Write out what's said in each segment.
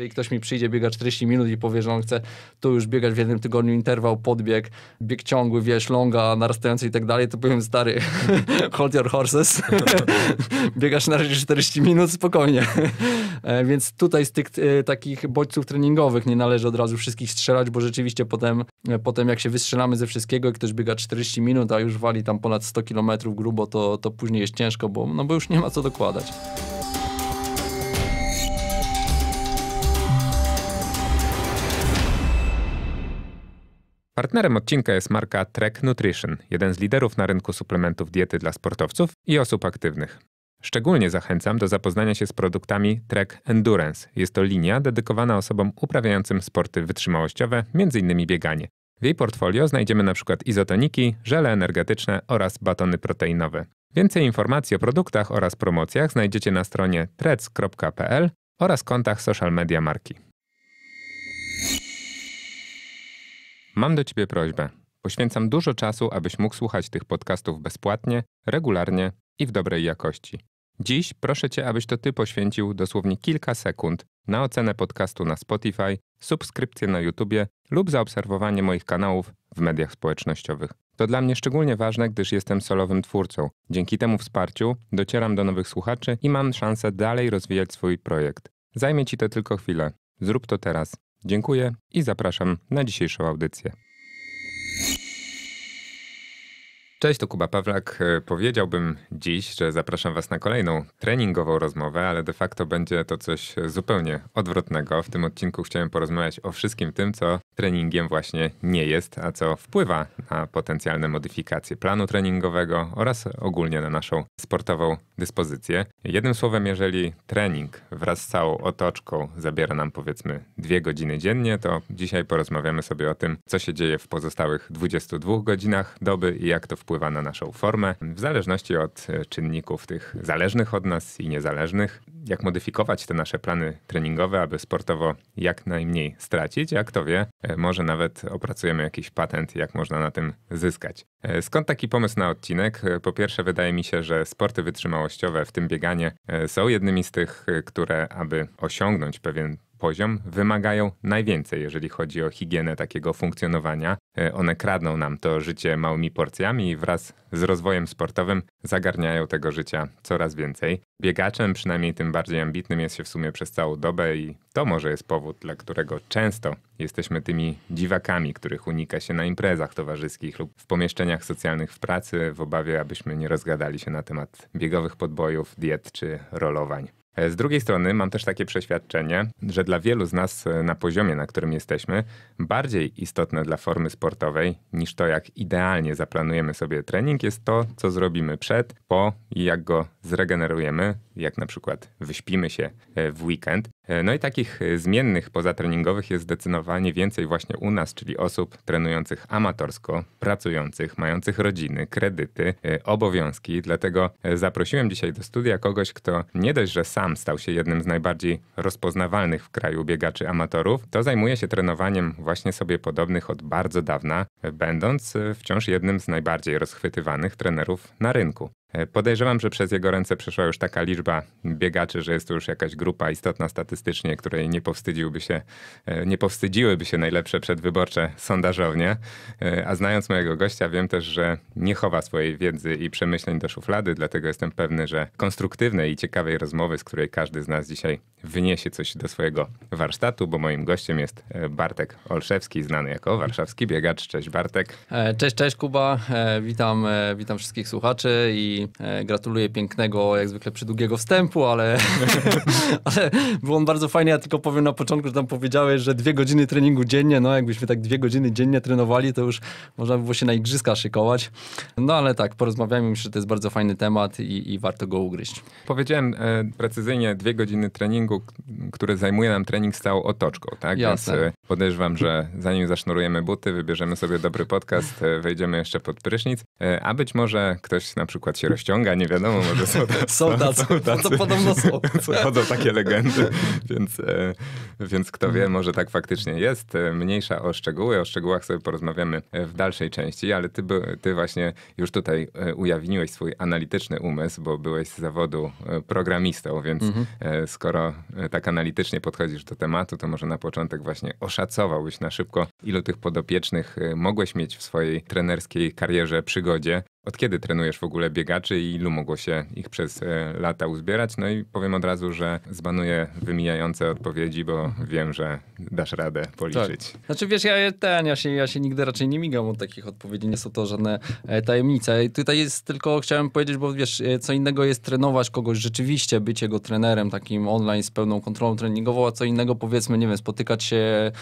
Jeżeli ktoś mi przyjdzie, biega 40 minut i powie, że on chce tu już biegać w jednym tygodniu interwał, podbieg, bieg ciągły, wiesz, longa, narastający i tak dalej, to powiem stary, hold your horses. Biegasz na razie 40 minut, spokojnie. E, więc tutaj z tych e, takich bodźców treningowych nie należy od razu wszystkich strzelać, bo rzeczywiście potem, e, potem jak się wystrzelamy ze wszystkiego i ktoś biega 40 minut, a już wali tam ponad 100 km grubo, to, to później jest ciężko, bo, no bo już nie ma co dokładać. Partnerem odcinka jest marka Trek Nutrition, jeden z liderów na rynku suplementów diety dla sportowców i osób aktywnych. Szczególnie zachęcam do zapoznania się z produktami Trek Endurance. Jest to linia dedykowana osobom uprawiającym sporty wytrzymałościowe, m.in. bieganie. W jej portfolio znajdziemy np. izotoniki, żele energetyczne oraz batony proteinowe. Więcej informacji o produktach oraz promocjach znajdziecie na stronie trec.pl oraz kontach social media marki. Mam do Ciebie prośbę. Poświęcam dużo czasu, abyś mógł słuchać tych podcastów bezpłatnie, regularnie i w dobrej jakości. Dziś proszę Cię, abyś to Ty poświęcił dosłownie kilka sekund na ocenę podcastu na Spotify, subskrypcję na YouTubie lub zaobserwowanie moich kanałów w mediach społecznościowych. To dla mnie szczególnie ważne, gdyż jestem solowym twórcą. Dzięki temu wsparciu docieram do nowych słuchaczy i mam szansę dalej rozwijać swój projekt. Zajmie Ci to tylko chwilę. Zrób to teraz. Dziękuję i zapraszam na dzisiejszą audycję. Cześć, to Kuba Pawlak. E, powiedziałbym dziś, że zapraszam Was na kolejną treningową rozmowę, ale de facto będzie to coś zupełnie odwrotnego. W tym odcinku chciałem porozmawiać o wszystkim tym, co treningiem właśnie nie jest, a co wpływa na potencjalne modyfikacje planu treningowego oraz ogólnie na naszą sportową dyspozycję. Jednym słowem, jeżeli trening wraz z całą otoczką zabiera nam powiedzmy dwie godziny dziennie, to dzisiaj porozmawiamy sobie o tym, co się dzieje w pozostałych 22 godzinach doby i jak to wpływa na naszą formę, w zależności od czynników tych zależnych od nas i niezależnych. Jak modyfikować te nasze plany treningowe, aby sportowo jak najmniej stracić, jak to wie, może nawet opracujemy jakiś patent, jak można na tym zyskać. E, skąd taki pomysł na odcinek? E, po pierwsze, wydaje mi się, że sporty wytrzymałościowe, w tym bieganie, e, są jednymi z tych, które, aby osiągnąć pewien poziom wymagają najwięcej, jeżeli chodzi o higienę takiego funkcjonowania. E, one kradną nam to życie małymi porcjami i wraz z rozwojem sportowym zagarniają tego życia coraz więcej. Biegaczem, przynajmniej tym bardziej ambitnym, jest się w sumie przez całą dobę i to może jest powód, dla którego często jesteśmy tymi dziwakami, których unika się na imprezach towarzyskich lub w pomieszczeniach socjalnych w pracy, w obawie, abyśmy nie rozgadali się na temat biegowych podbojów, diet czy rolowań. E, z drugiej strony mam też takie przeświadczenie, że dla wielu z nas e, na poziomie, na którym jesteśmy, bardziej istotne dla formy sportowej niż to, jak idealnie zaplanujemy sobie trening, jest to, co zrobimy przed, po i jak go zregenerujemy, jak na przykład wyśpimy się e, w weekend. No i takich zmiennych pozatreningowych jest zdecydowanie więcej właśnie u nas, czyli osób trenujących amatorsko, pracujących, mających rodziny, kredyty, obowiązki. Dlatego zaprosiłem dzisiaj do studia kogoś, kto nie dość, że sam sam stał się jednym z najbardziej rozpoznawalnych w kraju biegaczy amatorów, to zajmuje się trenowaniem właśnie sobie podobnych od bardzo dawna, będąc wciąż jednym z najbardziej rozchwytywanych trenerów na rynku. E, podejrzewam, że przez jego ręce przeszła już taka liczba biegaczy, że jest to już jakaś grupa istotna statystycznie, której nie powstydziłby się, e, nie powstydziłyby się najlepsze przedwyborcze sondażownie. E, a znając mojego gościa, wiem też, że nie chowa swojej wiedzy i przemyśleń do szuflady, dlatego jestem pewny, że konstruktywnej i ciekawej rozmowy, z której każdy z nas dzisiaj wyniesie coś do swojego warsztatu, bo moim gościem jest Bartek Olszewski, znany jako warszawski biegacz. Cześć Bartek. Cześć, cześć Kuba. Witam, witam wszystkich słuchaczy i E, gratuluję pięknego, jak zwykle przydługiego wstępu, ale, ale było on bardzo fajnie. Ja tylko powiem na początku, że tam powiedziałeś, że dwie godziny treningu dziennie, no jakbyśmy tak dwie godziny dziennie trenowali, to już można by było się na igrzyska szykować. No ale tak, porozmawiajmy, myślę, że to jest bardzo fajny temat i, i warto go ugryźć. Powiedziałem e, precyzyjnie dwie godziny treningu, które zajmuje nam trening z całą otoczką, tak? Jasne. Więc e, podejrzewam, że zanim zasznurujemy buty, wybierzemy sobie dobry podcast, e, wejdziemy jeszcze pod prysznic, a być może ktoś na przykład się rozciąga, nie wiadomo, może są, są tacy. Są tacy. To podobno są. Chodzą takie legendy, więc, e, więc kto wie, może tak faktycznie jest. E, mniejsza o szczegóły, o szczegółach sobie porozmawiamy w dalszej części, ale ty, ty właśnie już tutaj ujawniłeś swój analityczny umysł, bo byłeś z zawodu programistą, więc mhm. skoro tak analitycznie podchodzisz do tematu, to może na początek właśnie oszacowałbyś na szybko, ilu tych podopiecznych mogłeś mieć w swojej trenerskiej karierze, przygodzie. Od kiedy trenujesz w ogóle biegaczy i ilu mogło się ich przez e, lata uzbierać? No i powiem od razu, że zbanuję wymijające odpowiedzi, bo wiem, że dasz radę policzyć. Tak. Znaczy wiesz, ja ten, ja się, ja się nigdy raczej nie migam od takich odpowiedzi, nie są to żadne e, tajemnice. I tutaj jest tylko, chciałem powiedzieć, bo wiesz, e, co innego jest trenować kogoś rzeczywiście, być jego trenerem takim online z pełną kontrolą treningową, a co innego powiedzmy, nie wiem, spotykać się,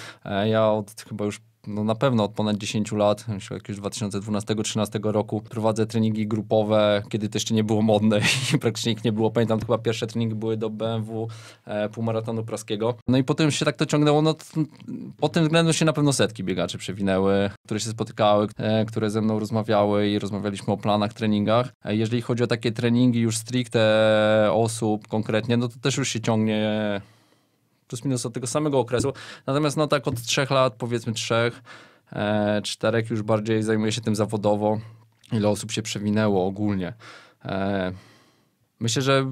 ja od chyba już no na pewno od ponad 10 lat, myślę jakiegoś 2012-2013 roku prowadzę treningi grupowe, kiedy to jeszcze nie było modne i praktycznie ich nie było. Pamiętam, chyba pierwsze treningi były do BMW e, półmaratonu praskiego. No i potem się tak to ciągnęło, no pod tym względem się na pewno setki biegaczy przewinęły, które się spotykały, e, które ze mną rozmawiały i rozmawialiśmy o planach, treningach. E, jeżeli chodzi o takie treningi już stricte osób konkretnie, no to też już się ciągnie plus minus od tego samego okresu. Natomiast no tak od trzech lat, powiedzmy trzech, e, czterech już bardziej zajmuję się tym zawodowo. Ile osób się przewinęło ogólnie. E, Myślę, że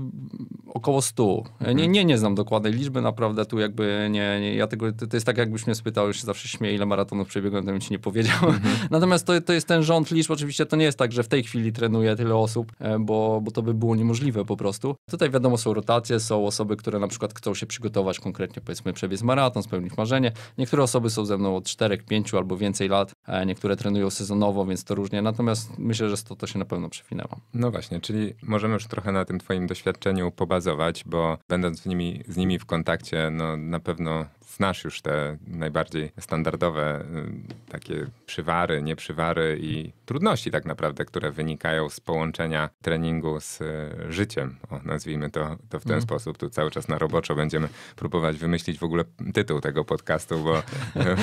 około 100. Nie, mhm. nie, nie znam dokładnej liczby, naprawdę tu jakby nie, nie ja tego, to, to jest tak jakbyś mnie spytał, już się zawsze śmieję, ile maratonów przebiegłem, to bym ci nie powiedział. Mm -hmm. Natomiast to, to jest ten rząd liczb, oczywiście to nie jest tak, że w tej chwili trenuje tyle osób, e, bo, bo to by było niemożliwe po prostu. Tutaj wiadomo są rotacje, są osoby, które na przykład chcą się przygotować konkretnie, powiedzmy przebiec maraton, spełnić marzenie. Niektóre osoby są ze mną od 4, 5 albo więcej lat, e, niektóre trenują sezonowo, więc to różnie, natomiast myślę, że 100 to się na pewno przewinęło. No właśnie, czyli możemy już trochę na tym tym twoim doświadczeniu pobazować, bo będąc z nimi, z nimi w kontakcie, no na pewno znasz już te najbardziej standardowe y, takie przywary, nieprzywary i trudności tak naprawdę, które wynikają z połączenia treningu z y, życiem. O, nazwijmy to, to w ten mm. sposób. Tu cały czas na roboczo będziemy próbować wymyślić w ogóle tytuł tego podcastu, bo,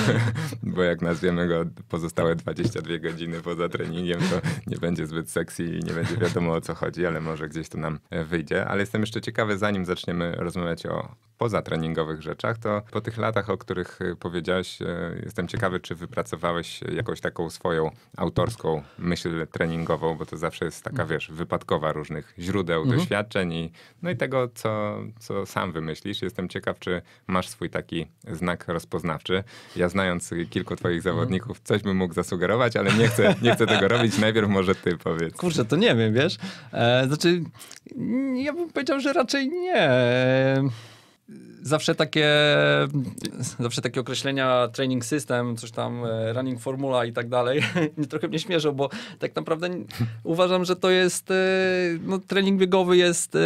bo jak nazwiemy go pozostałe 22 godziny poza treningiem, to nie będzie zbyt sexy i nie będzie wiadomo o co chodzi, ale może gdzieś to nam e, wyjdzie. Ale jestem jeszcze ciekawy, zanim zaczniemy rozmawiać o pozatreningowych rzeczach, to po tych latach, o których y, powiedziałeś, y, jestem ciekawy, czy wypracowałeś jakąś taką swoją autorską myśl treningową, bo to zawsze jest taka, wiesz, wypadkowa różnych źródeł, mhm. doświadczeń i, no i tego, co, co sam wymyślisz. Jestem ciekaw, czy masz swój taki znak rozpoznawczy. Ja znając kilku twoich mhm. zawodników, coś bym mógł zasugerować, ale nie chcę, nie chcę tego robić. Najpierw może ty powiedz. Kurczę, to nie wiem, wiesz. E, znaczy, ja bym powiedział, że raczej nie zawsze takie, zawsze takie określenia training system, coś tam, e, running formula i tak dalej, trochę mnie śmierzą, bo tak naprawdę uważam, że to jest, e, no, trening biegowy jest e,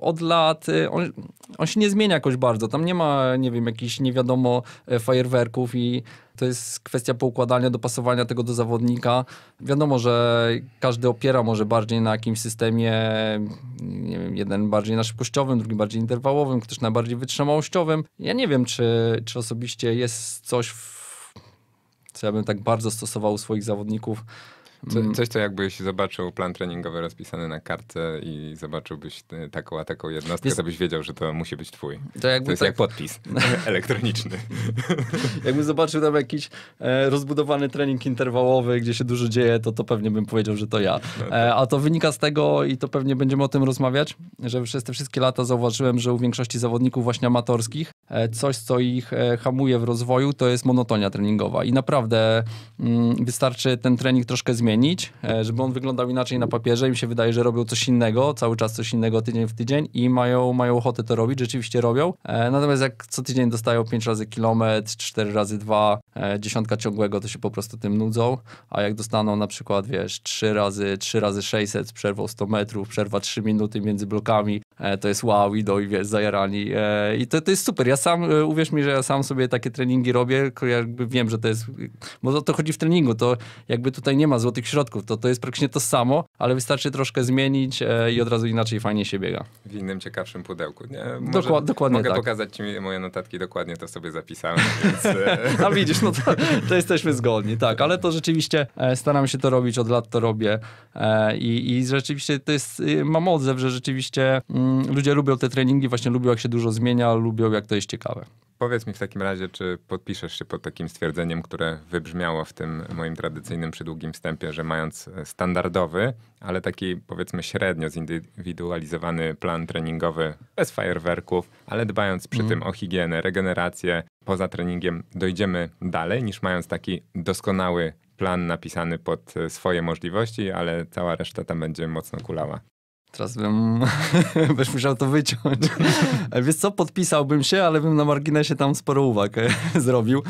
od lat, on, on się nie zmienia jakoś bardzo, tam nie ma, nie wiem, jakichś nie wiadomo fajerwerków i to jest kwestia poukładania, dopasowania tego do zawodnika. Wiadomo, że każdy opiera może bardziej na jakimś systemie, nie wiem, jeden bardziej na szybkościowym, drugi bardziej interwałowym, ktoś na bardziej wytrzymałościowym. Ja nie wiem, czy, czy osobiście jest coś, w, co ja bym tak bardzo stosował u swoich zawodników. Co, mm. coś, co jakbyś zobaczył plan treningowy rozpisany na kartce i zobaczyłbyś taką a taką jednostkę, jest... to byś wiedział, że to musi być twój. To, jakby to jest tak... jak podpis elektroniczny. jakby zobaczył tam jakiś e, rozbudowany trening interwałowy, gdzie się dużo dzieje, to to pewnie bym powiedział, że to ja. No tak. e, a to wynika z tego i to pewnie będziemy o tym rozmawiać, że przez te wszystkie lata zauważyłem, że u większości zawodników właśnie amatorskich e, coś, co ich e, hamuje w rozwoju, to jest monotonia treningowa i naprawdę mm, wystarczy ten trening troszkę zmienić zmienić, e, żeby on wyglądał inaczej na papierze. Im się wydaje, że robią coś innego, cały czas coś innego tydzień w tydzień i mają, mają ochotę to robić, rzeczywiście robią. E, natomiast jak co tydzień dostają 5 razy kilometr, 4 razy 2, e, dziesiątka ciągłego, to się po prostu tym nudzą. A jak dostaną na przykład, wiesz, 3 razy, 3 razy 600 z przerwą 100 metrów, przerwa 3 minuty między blokami, to jest wow, idą i wiesz, zajarani. I to, to jest super. Ja sam, uwierz mi, że ja sam sobie takie treningi robię, jakby wiem, że to jest, bo o to chodzi w treningu, to jakby tutaj nie ma złotych środków. To, to jest praktycznie to samo, ale wystarczy troszkę zmienić e, i od razu inaczej fajnie się biega. W innym, ciekawszym pudełku. Nie? Dokład, dokładnie mogę tak. pokazać ci moje notatki, dokładnie to sobie zapisałem. Więc... e, A widzisz, no to, to jesteśmy zgodni, tak, ale to rzeczywiście e, staram się to robić, od lat to robię e, i, i rzeczywiście to jest, y, mam odzew, że rzeczywiście mm, ludzie lubią te treningi, właśnie lubią jak się dużo zmienia, lubią jak to jest ciekawe. Powiedz mi w takim razie, czy podpiszesz się pod takim stwierdzeniem, które wybrzmiało w tym moim tradycyjnym przydługim wstępie, że mając standardowy, ale taki powiedzmy średnio zindywidualizowany plan treningowy, bez fajerwerków, ale dbając przy tym o higienę, regenerację, poza treningiem dojdziemy dalej niż mając taki doskonały plan napisany pod e, swoje możliwości, ale cała reszta tam będzie mocno kulała. Teraz bym, byś musiał to wyciąć. Wiesz co, podpisałbym się, ale bym na marginesie tam sporo uwag e, zrobił.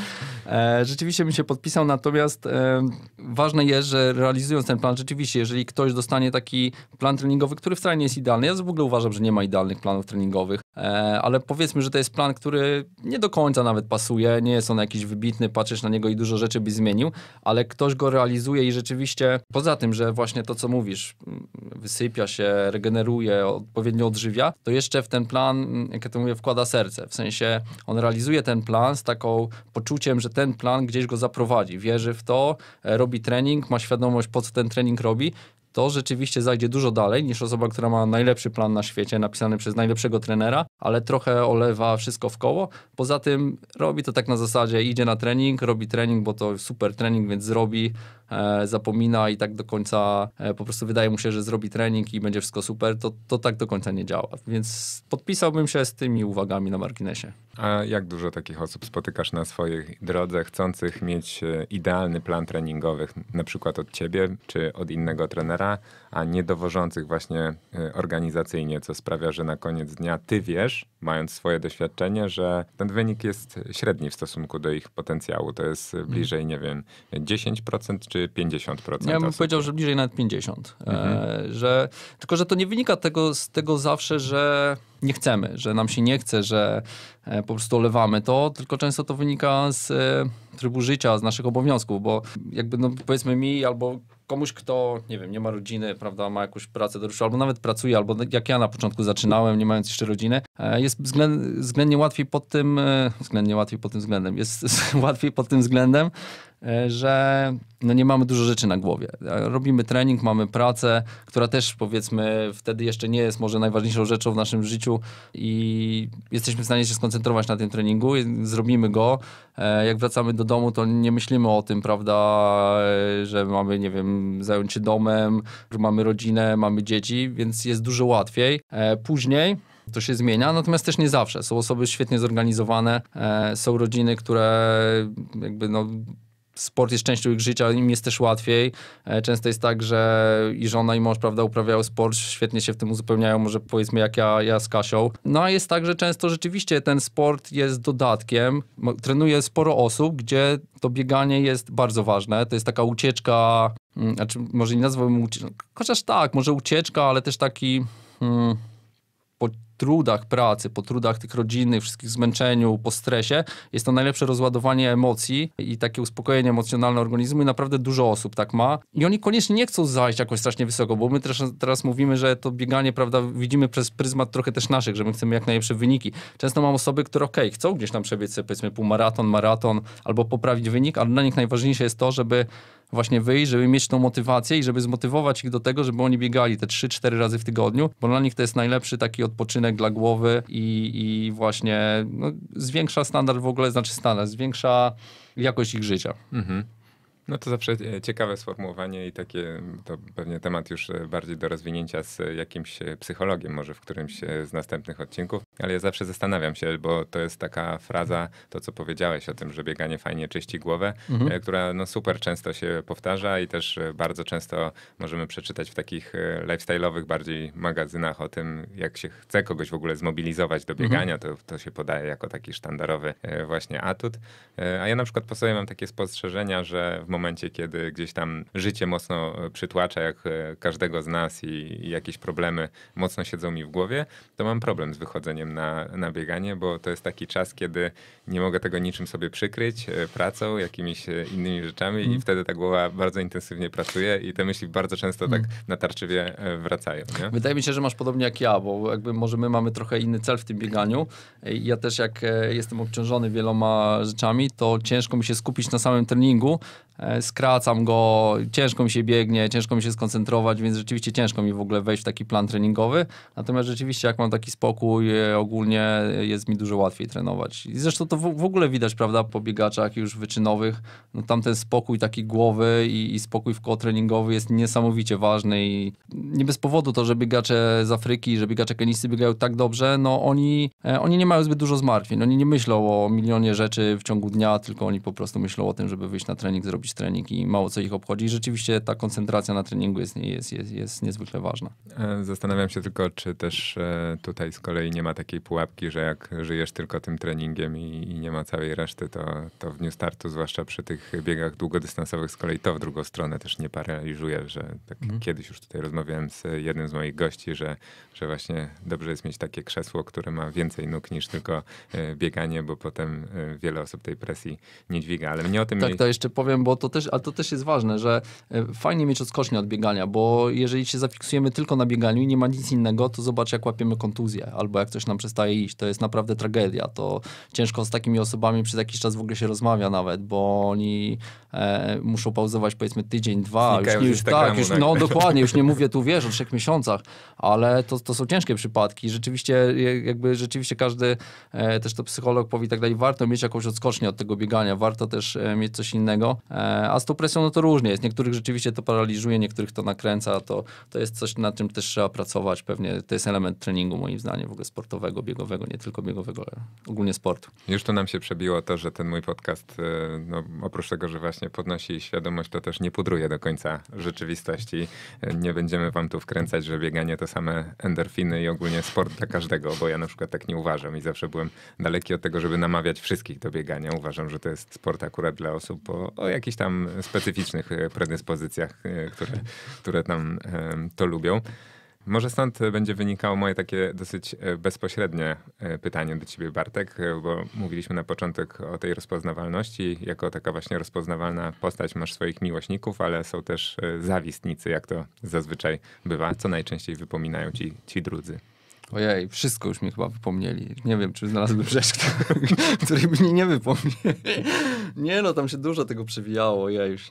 E, rzeczywiście bym się podpisał, natomiast e, ważne jest, że realizując ten plan, rzeczywiście, jeżeli ktoś dostanie taki plan treningowy, który wcale nie jest idealny, ja w ogóle uważam, że nie ma idealnych planów treningowych, e, ale powiedzmy, że to jest plan, który nie do końca nawet pasuje, nie jest on jakiś wybitny, patrzysz na niego i dużo rzeczy byś zmienił, ale ktoś go realizuje i rzeczywiście, poza tym, że właśnie to, co mówisz, wysypia się, regeneruje, odpowiednio odżywia, to jeszcze w ten plan, m, jak ja to mówię, wkłada serce. W sensie on realizuje ten plan z taką poczuciem, że ten plan gdzieś go zaprowadzi. Wierzy w to, e, robi trening, ma świadomość, po co ten trening robi. To rzeczywiście zajdzie dużo dalej niż osoba, która ma najlepszy plan na świecie, napisany przez najlepszego trenera, ale trochę olewa wszystko w koło. Poza tym robi to tak na zasadzie, idzie na trening, robi trening, bo to super trening, więc zrobi, zapomina i tak do końca e, po prostu wydaje mu się, że zrobi trening i będzie wszystko super. To, to tak do końca nie działa. Więc podpisałbym się z tymi uwagami na marginesie. A jak dużo takich osób spotykasz na swojej drodze, chcących mieć e, idealny plan treningowy, na przykład od ciebie czy od innego trenera, a nie dowożących właśnie e, organizacyjnie, co sprawia, że na koniec dnia ty wiesz, mając swoje doświadczenie, że ten wynik jest średni w stosunku do ich potencjału. To jest Mhm. bliżej, nie wiem, 10% czy 50%? Ja bym powiedział, że bliżej nawet 50. Mhm. E, że, tylko, że to nie wynika tego, z tego zawsze, że nie chcemy, że nam się nie chce, że e, po prostu olewamy to, tylko często to wynika z e, trybu życia, z naszych obowiązków, bo jakby no, powiedzmy mi albo komuś, kto, nie wiem, nie ma rodziny, prawda, ma jakąś pracę do albo nawet pracuje, albo jak ja na początku zaczynałem, nie mając jeszcze rodziny, e, jest względ, względnie łatwiej pod tym, e, względnie łatwiej pod tym względem, jest łatwiej pod tym względem, e, że no nie mamy dużo rzeczy na głowie. Robimy trening, mamy pracę, która też powiedzmy wtedy jeszcze nie jest może najważniejszą rzeczą w naszym życiu i jesteśmy w stanie się skoncentrować na tym treningu, zrobimy go. Jak wracamy do domu, to nie myślimy o tym, prawda, że mamy, nie wiem, zająć się domem, mamy rodzinę, mamy dzieci, więc jest dużo łatwiej. E, Później to się zmienia, natomiast też nie zawsze. Są osoby świetnie zorganizowane, e, są rodziny, które jakby no sport jest częścią ich życia, im jest też łatwiej. E, Często jest tak, że i żona i mąż, prawda, uprawiają sport, świetnie się w tym uzupełniają, może powiedzmy jak ja, ja z Kasią. No a jest tak, że często rzeczywiście ten sport jest dodatkiem. Trenuje sporo osób, gdzie to bieganie jest bardzo ważne. To jest taka ucieczka, znaczy może nie nazwałbym ucieczką, chociaż tak, może ucieczka, ale też taki... Mm, po trudach pracy, po trudach tych rodzinnych, wszystkich zmęczeniu, po stresie, jest to najlepsze rozładowanie emocji i takie uspokojenie emocjonalne organizmu i naprawdę dużo osób tak ma. I oni koniecznie nie chcą zajść jakoś strasznie wysoko, bo my teraz, teraz mówimy, że to bieganie, prawda, widzimy przez pryzmat trochę też naszych, że my chcemy jak najlepsze wyniki. Często mam osoby, które okej, chcą gdzieś tam przebiec sobie powiedzmy półmaraton, maraton albo poprawić wynik, ale dla nich najważniejsze jest to, żeby właśnie wyjść, żeby mieć tą motywację i żeby zmotywować ich do tego, żeby oni biegali te 3-4 razy w tygodniu, bo dla nich to jest najlepszy taki odpoczynek dla głowy i, i właśnie no, zwiększa standard w ogóle, znaczy standard, zwiększa jakość ich życia. Mhm. No to zawsze e, ciekawe sformułowanie i takie, to pewnie temat już e, bardziej do rozwinięcia z e, jakimś psychologiem, może w którymś z następnych odcinków, ale ja zawsze zastanawiam się, bo to jest taka fraza, to co powiedziałeś o tym, że bieganie fajnie czyści głowę, e, która no super często się powtarza i też bardzo często możemy przeczytać w takich lifestyle'owych bardziej magazynach o tym, jak się chce kogoś w ogóle zmobilizować do biegania, to, to się podaje jako taki sztandarowy właśnie atut. A ja na przykład po sobie mam takie spostrzeżenia, że w momencie, kiedy gdzieś tam życie mocno przytłacza, jak każdego z nas i, i jakieś problemy mocno siedzą mi w głowie, to mam problem z wychodzeniem na, na bieganie, bo to jest taki czas, kiedy nie mogę tego niczym sobie przykryć, pracą, jakimiś innymi rzeczami mm. i wtedy ta głowa bardzo intensywnie pracuje i te myśli bardzo często mm. tak natarczywie wracają. Nie? Wydaje mi się, że masz podobnie jak ja, bo jakby może my mamy trochę inny cel w tym bieganiu. Ja też jak e, jestem obciążony wieloma rzeczami, to ciężko mi się skupić na samym treningu. E, skracam go, ciężko mi się biegnie, ciężko mi się skoncentrować, więc rzeczywiście ciężko mi w ogóle wejść w taki plan treningowy. Natomiast rzeczywiście jak mam taki spokój, e, ogólnie jest mi dużo łatwiej trenować. I zresztą to w, ogóle widać, prawda, po biegaczach już wyczynowych. No, tam ten spokój taki głowy i, i spokój w koło treningowy jest niesamowicie ważny i nie bez powodu to, że biegacze z Afryki, że biegacze kenisty biegają tak dobrze, no oni, e, oni nie mają zbyt dużo zmartwień. Oni nie myślą o milionie rzeczy w ciągu dnia, tylko oni po prostu myślą o tym, żeby wyjść na trening, zrobić trening i mało co ich obchodzi. I rzeczywiście ta koncentracja na treningu jest, jest, jest, jest niezwykle ważna. E, zastanawiam się tylko, czy też e, tutaj z kolei nie ma takiej pułapki, że jak żyjesz tylko tym treningiem i, i nie ma całej reszty, to, to w dniu startu, zwłaszcza przy tych biegach długodystansowych, z kolei to w drugą stronę też nie paraliżuje, że tak mhm. kiedyś już tutaj rozmawiałem z jednym z moich gości, że, że właśnie dobrze jest mieć takie krzesło, które ma więcej nóg niż tylko e, bieganie, bo potem wiele osób tej presji nie dźwiga. Ale mnie o tym... Tak, to jeszcze powiem, bo to też, ale to też jest ważne, że e, fajnie mieć odskocznię od biegania, bo jeżeli się zafiksujemy tylko na bieganiu i nie ma nic innego, to zobacz jak łapiemy kontuzję, albo jak coś nam przestaje iść. To jest naprawdę tragedia. To ciężko z takimi osobami przez jakiś czas w ogóle się rozmawia nawet, bo oni e, muszą pauzować powiedzmy tydzień, dwa. Znikają już nie, już, tak, już, no dokładnie, już nie mówię tu wiesz o trzech miesiącach, ale to, to są ciężkie przypadki. Rzeczywiście jakby rzeczywiście każdy, e, też to psycholog powie i tak dalej, warto mieć jakąś odskocznię od tego biegania, warto też e, mieć coś innego. E, a z tą presją no to różnie jest. Niektórych rzeczywiście to paraliżuje, niektórych to nakręca, to, to jest coś, nad czym też trzeba pracować. Pewnie to jest element treningu moim zdaniem, w ogóle sportowego, biegowego, nie tylko biegowego, ale ogólnie sportu. Już tu nam się przebiło to, że ten mój podcast, no, oprócz tego, że właśnie podnosi świadomość, to też nie pudruje do końca rzeczywistości. Nie będziemy wam tu wkręcać, że bieganie to same endorfiny i ogólnie sport dla każdego, bo ja na przykład tak nie uważam i zawsze byłem daleki od tego, żeby namawiać wszystkich do biegania. Uważam, że to jest sport akurat dla osób o, o jakichś tam specyficznych predyspozycjach, e, które, które tam to lubią. Może stąd będzie wynikało moje takie dosyć e, bezpośrednie pytanie do ciebie, Bartek, bo mówiliśmy na początek o tej rozpoznawalności. Jako taka właśnie rozpoznawalna postać masz swoich miłośników, ale są też zawistnicy, jak to zazwyczaj bywa. Co najczęściej wypominają ci, ci drudzy? Ojej, wszystko już mi chyba wypomnieli. Nie wiem, czy znalazłbym rzecz, której by nie wypomnieli. Nie no, tam się dużo tego przewijało, ja już...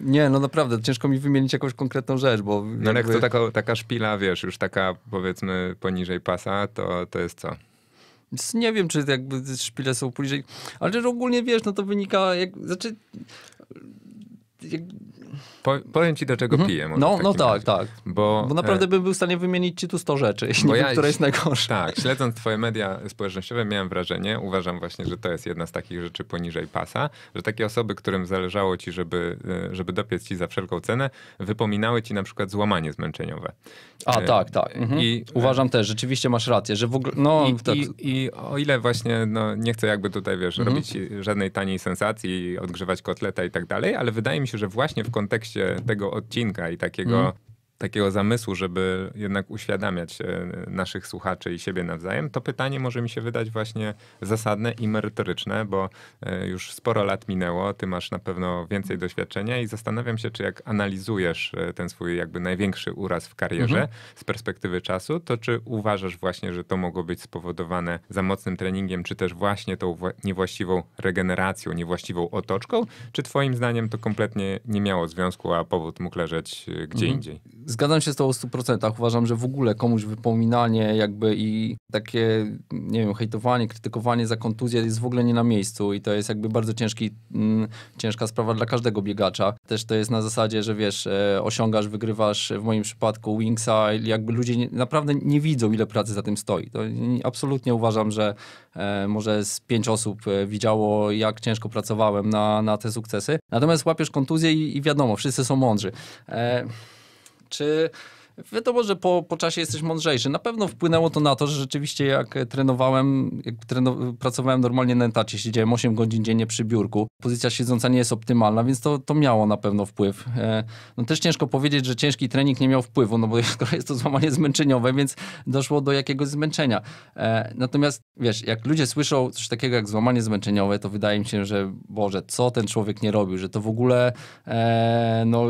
Nie, no naprawdę, ciężko mi wymienić jakąś konkretną rzecz, bo... No ale jak to taka, taka szpila, wiesz, już taka powiedzmy poniżej pasa, to, to jest co? Nie wiem, czy jakby szpile są poniżej, ale że ogólnie wiesz, no to wynika, jak, znaczy... Jak, po, powiem ci, do czego mhm. piję. No, no tak, razie. tak. Bo, bo naprawdę e... bym był w stanie wymienić ci tu 100 rzeczy, jeśli nie ja, wiem, która jest najgorsza. Tak, śledząc twoje media społecznościowe miałem wrażenie, uważam właśnie, że to jest jedna z takich rzeczy poniżej pasa, że takie osoby, którym zależało ci, żeby, e, żeby dopiec ci za wszelką cenę, wypominały ci na przykład złamanie zmęczeniowe. A, e... tak, tak. Mhm. I, uważam też, rzeczywiście masz rację, że w ogóle... No, I, tak. i, i o ile właśnie, no nie chcę jakby tutaj, wiesz, mhm. robić żadnej taniej sensacji, odgrzewać kotleta i tak dalej, ale wydaje mi się, że właśnie w kontekście kontekście tego odcinka i takiego mm takiego zamysłu, żeby jednak uświadamiać e, naszych słuchaczy i siebie nawzajem, to pytanie może mi się wydać właśnie zasadne i merytoryczne, bo e, już sporo lat minęło, ty masz na pewno więcej doświadczenia i zastanawiam się, czy jak analizujesz e, ten swój jakby największy uraz w karierze mhm. z perspektywy czasu, to czy uważasz właśnie, że to mogło być spowodowane za mocnym treningiem, czy też właśnie tą niewłaściwą regeneracją, niewłaściwą otoczką, czy twoim zdaniem to kompletnie nie miało związku, a powód mógł leżeć gdzie mhm. indziej? Zgadzam się z tobą w 100%. Uważam, że w ogóle komuś wypominanie jakby i takie, nie wiem, hejtowanie, krytykowanie za kontuzję jest w ogóle nie na miejscu i to jest jakby bardzo ciężki, mm, ciężka sprawa dla każdego biegacza. Też to jest na zasadzie, że wiesz, e, osiągasz, wygrywasz w moim przypadku Wingsa jakby ludzie nie, naprawdę nie widzą, ile pracy za tym stoi. To absolutnie uważam, że e, może z pięć osób e, widziało, jak ciężko pracowałem na, na te sukcesy. Natomiast łapiesz kontuzję i, i wiadomo, wszyscy są mądrzy. E, czy Wiadomo, że po, po czasie jesteś mądrzejszy. Na pewno wpłynęło to na to, że rzeczywiście jak trenowałem, jak pracowałem normalnie na etacie, siedziałem 8 godzin dziennie przy biurku, pozycja siedząca nie jest optymalna, więc to, to miało na pewno wpływ. E, no też ciężko powiedzieć, że ciężki trening nie miał wpływu, no bo jest to złamanie zmęczeniowe, więc doszło do jakiegoś zmęczenia. E, natomiast wiesz, jak ludzie słyszą coś takiego jak złamanie zmęczeniowe, to wydaje mi się, że Boże, co ten człowiek nie robił, że to w ogóle e, no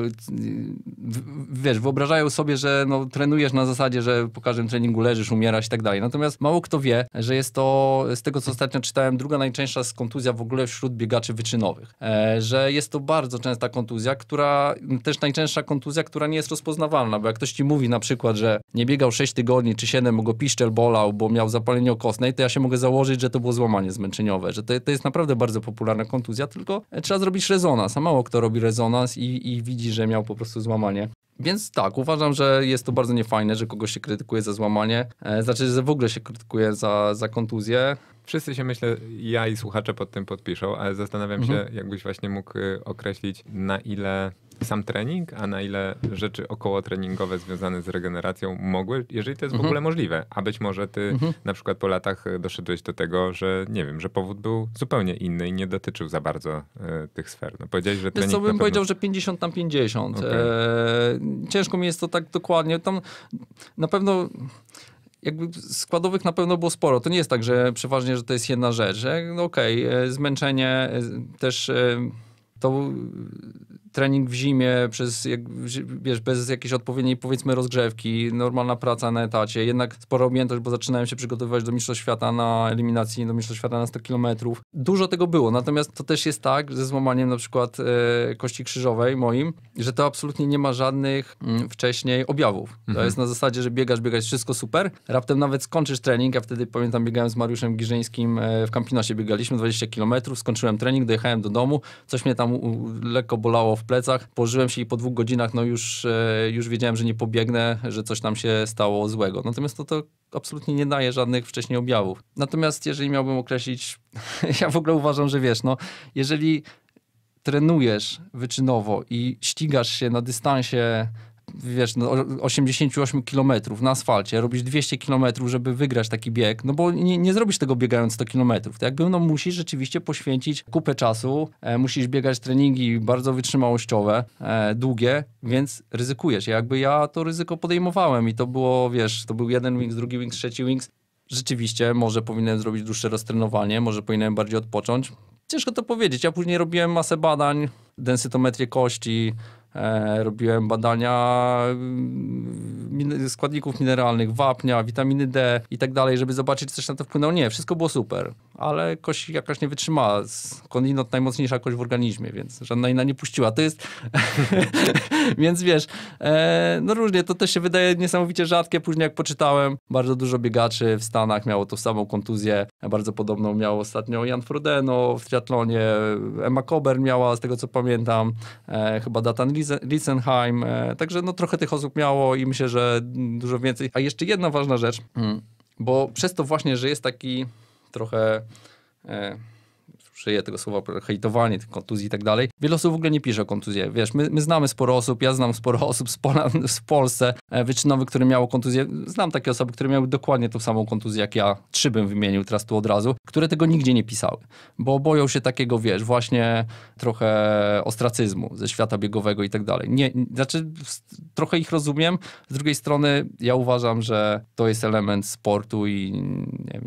wiesz, wyobrażają sobie, że no, trenujesz na zasadzie, że po każdym treningu leżysz, umierasz i tak dalej. Natomiast mało kto wie, że jest to, z tego co ostatnio czytałem, druga najczęstsza kontuzja w ogóle wśród biegaczy wyczynowych. E, że jest to bardzo częsta kontuzja, która, też najczęstsza kontuzja, która nie jest rozpoznawalna, bo jak ktoś ci mówi na przykład, że nie biegał 6 tygodni czy 7, bo go piszczel bolał, bo miał zapalenie okostnej, to ja się mogę założyć, że to było złamanie zmęczeniowe, że to, to jest naprawdę bardzo popularna kontuzja, tylko trzeba zrobić rezonans, a mało kto robi rezonans i, i widzi, że miał po prostu złamanie. Więc tak, uważam, że jest to bardzo niefajne, że kogoś się krytykuje za złamanie. E, znaczy, że w ogóle się krytykuje za, za kontuzję. Wszyscy się myślę, ja i słuchacze pod tym podpiszą, ale zastanawiam mhm. się, jakbyś właśnie mógł y, określić, na ile sam trening, a na ile rzeczy około treningowe związane z regeneracją mogły, jeżeli to jest w mhm. ogóle możliwe. A być może ty mhm. na przykład po latach doszedłeś do tego, że nie wiem, że powód był zupełnie inny i nie dotyczył za bardzo y, tych sfer. No, powiedziałeś, że trening. Co bym pewno... powiedział, że 50 na 50. Okay. E, ciężko mi jest to tak dokładnie. Tam na pewno jakby składowych na pewno było sporo. To nie jest tak, że przeważnie, że to jest jedna rzecz. Że, no okej, okay, e, zmęczenie, e, też e, to trening w zimie, przez, jak, wiesz, bez jakiejś odpowiedniej, powiedzmy, rozgrzewki, normalna praca na etacie, jednak spora objętość, bo zaczynałem się przygotowywać do Mistrzostw Świata na eliminacji, do Mistrzostw Świata na 100 km. Dużo tego było, natomiast to też jest tak, ze złamaniem na przykład e, kości krzyżowej moim, że to absolutnie nie ma żadnych m, mm, wcześniej objawów. Mhm. To jest na zasadzie, że biegasz, biegasz, wszystko super, raptem nawet skończysz trening, ja wtedy pamiętam, biegałem z Mariuszem Giżyńskim e, w Campinosie, biegaliśmy 20 km, skończyłem trening, dojechałem do domu, coś mnie tam u, lekko bolało w plecach. Położyłem się i po dwóch godzinach no już, e, już wiedziałem, że nie pobiegnę, że coś tam się stało złego. Natomiast to, to absolutnie nie daje żadnych wcześniej objawów. Natomiast jeżeli miałbym określić, ja w ogóle uważam, że wiesz, no jeżeli trenujesz wyczynowo i ścigasz się na dystansie wiesz, no, 88 km na asfalcie, robisz 200 km, żeby wygrać taki bieg, no bo nie, nie zrobisz tego biegając 100 km. To jakby no, musisz rzeczywiście poświęcić kupę czasu, e, musisz biegać treningi bardzo wytrzymałościowe, e, długie, więc ryzykujesz. Jakby ja to ryzyko podejmowałem i to było, wiesz, to był jeden wings, drugi wings, trzeci wings. Rzeczywiście, może powinienem zrobić dłuższe roztrenowanie, może powinienem bardziej odpocząć. Ciężko to powiedzieć. Ja później robiłem masę badań, densytometrię kości, robiłem badania mm, składników mineralnych, wapnia, witaminy D i tak dalej, żeby zobaczyć, czy coś na to wpłynęło. Nie, wszystko było super, ale kość jakaś nie wytrzymała. Skądinąd najmocniejsza kość w organizmie, więc żadna inna nie puściła. To jest... więc wiesz, e, no różnie, to też się wydaje niesamowicie rzadkie. Później jak poczytałem, bardzo dużo biegaczy w Stanach miało tą samą kontuzję. Bardzo podobną miał ostatnio Jan Frodeno w triatlonie. Emma Coburn miała, z tego co pamiętam, e, chyba Datan Litzenheim. E, także no trochę tych osób miało i myślę, że dużo więcej. A jeszcze jedna ważna rzecz, mm, bo przez to właśnie, że jest taki trochę e, użyję tego słowa, hejtowanie tych kontuzji i tak dalej. Wiele osób w ogóle nie pisze o kontuzję. Wiesz, my, my znamy sporo osób, ja znam sporo osób z w Polsce, e, wyczynowych, które miało kontuzję. Znam takie osoby, które miały dokładnie tą samą kontuzję jak ja, trzy bym wymienił teraz tu od razu, które tego nigdzie nie pisały, bo boją się takiego, wiesz, właśnie trochę ostracyzmu ze świata biegowego i tak dalej. Nie, znaczy trochę ich rozumiem, z drugiej strony ja uważam, że to jest element sportu i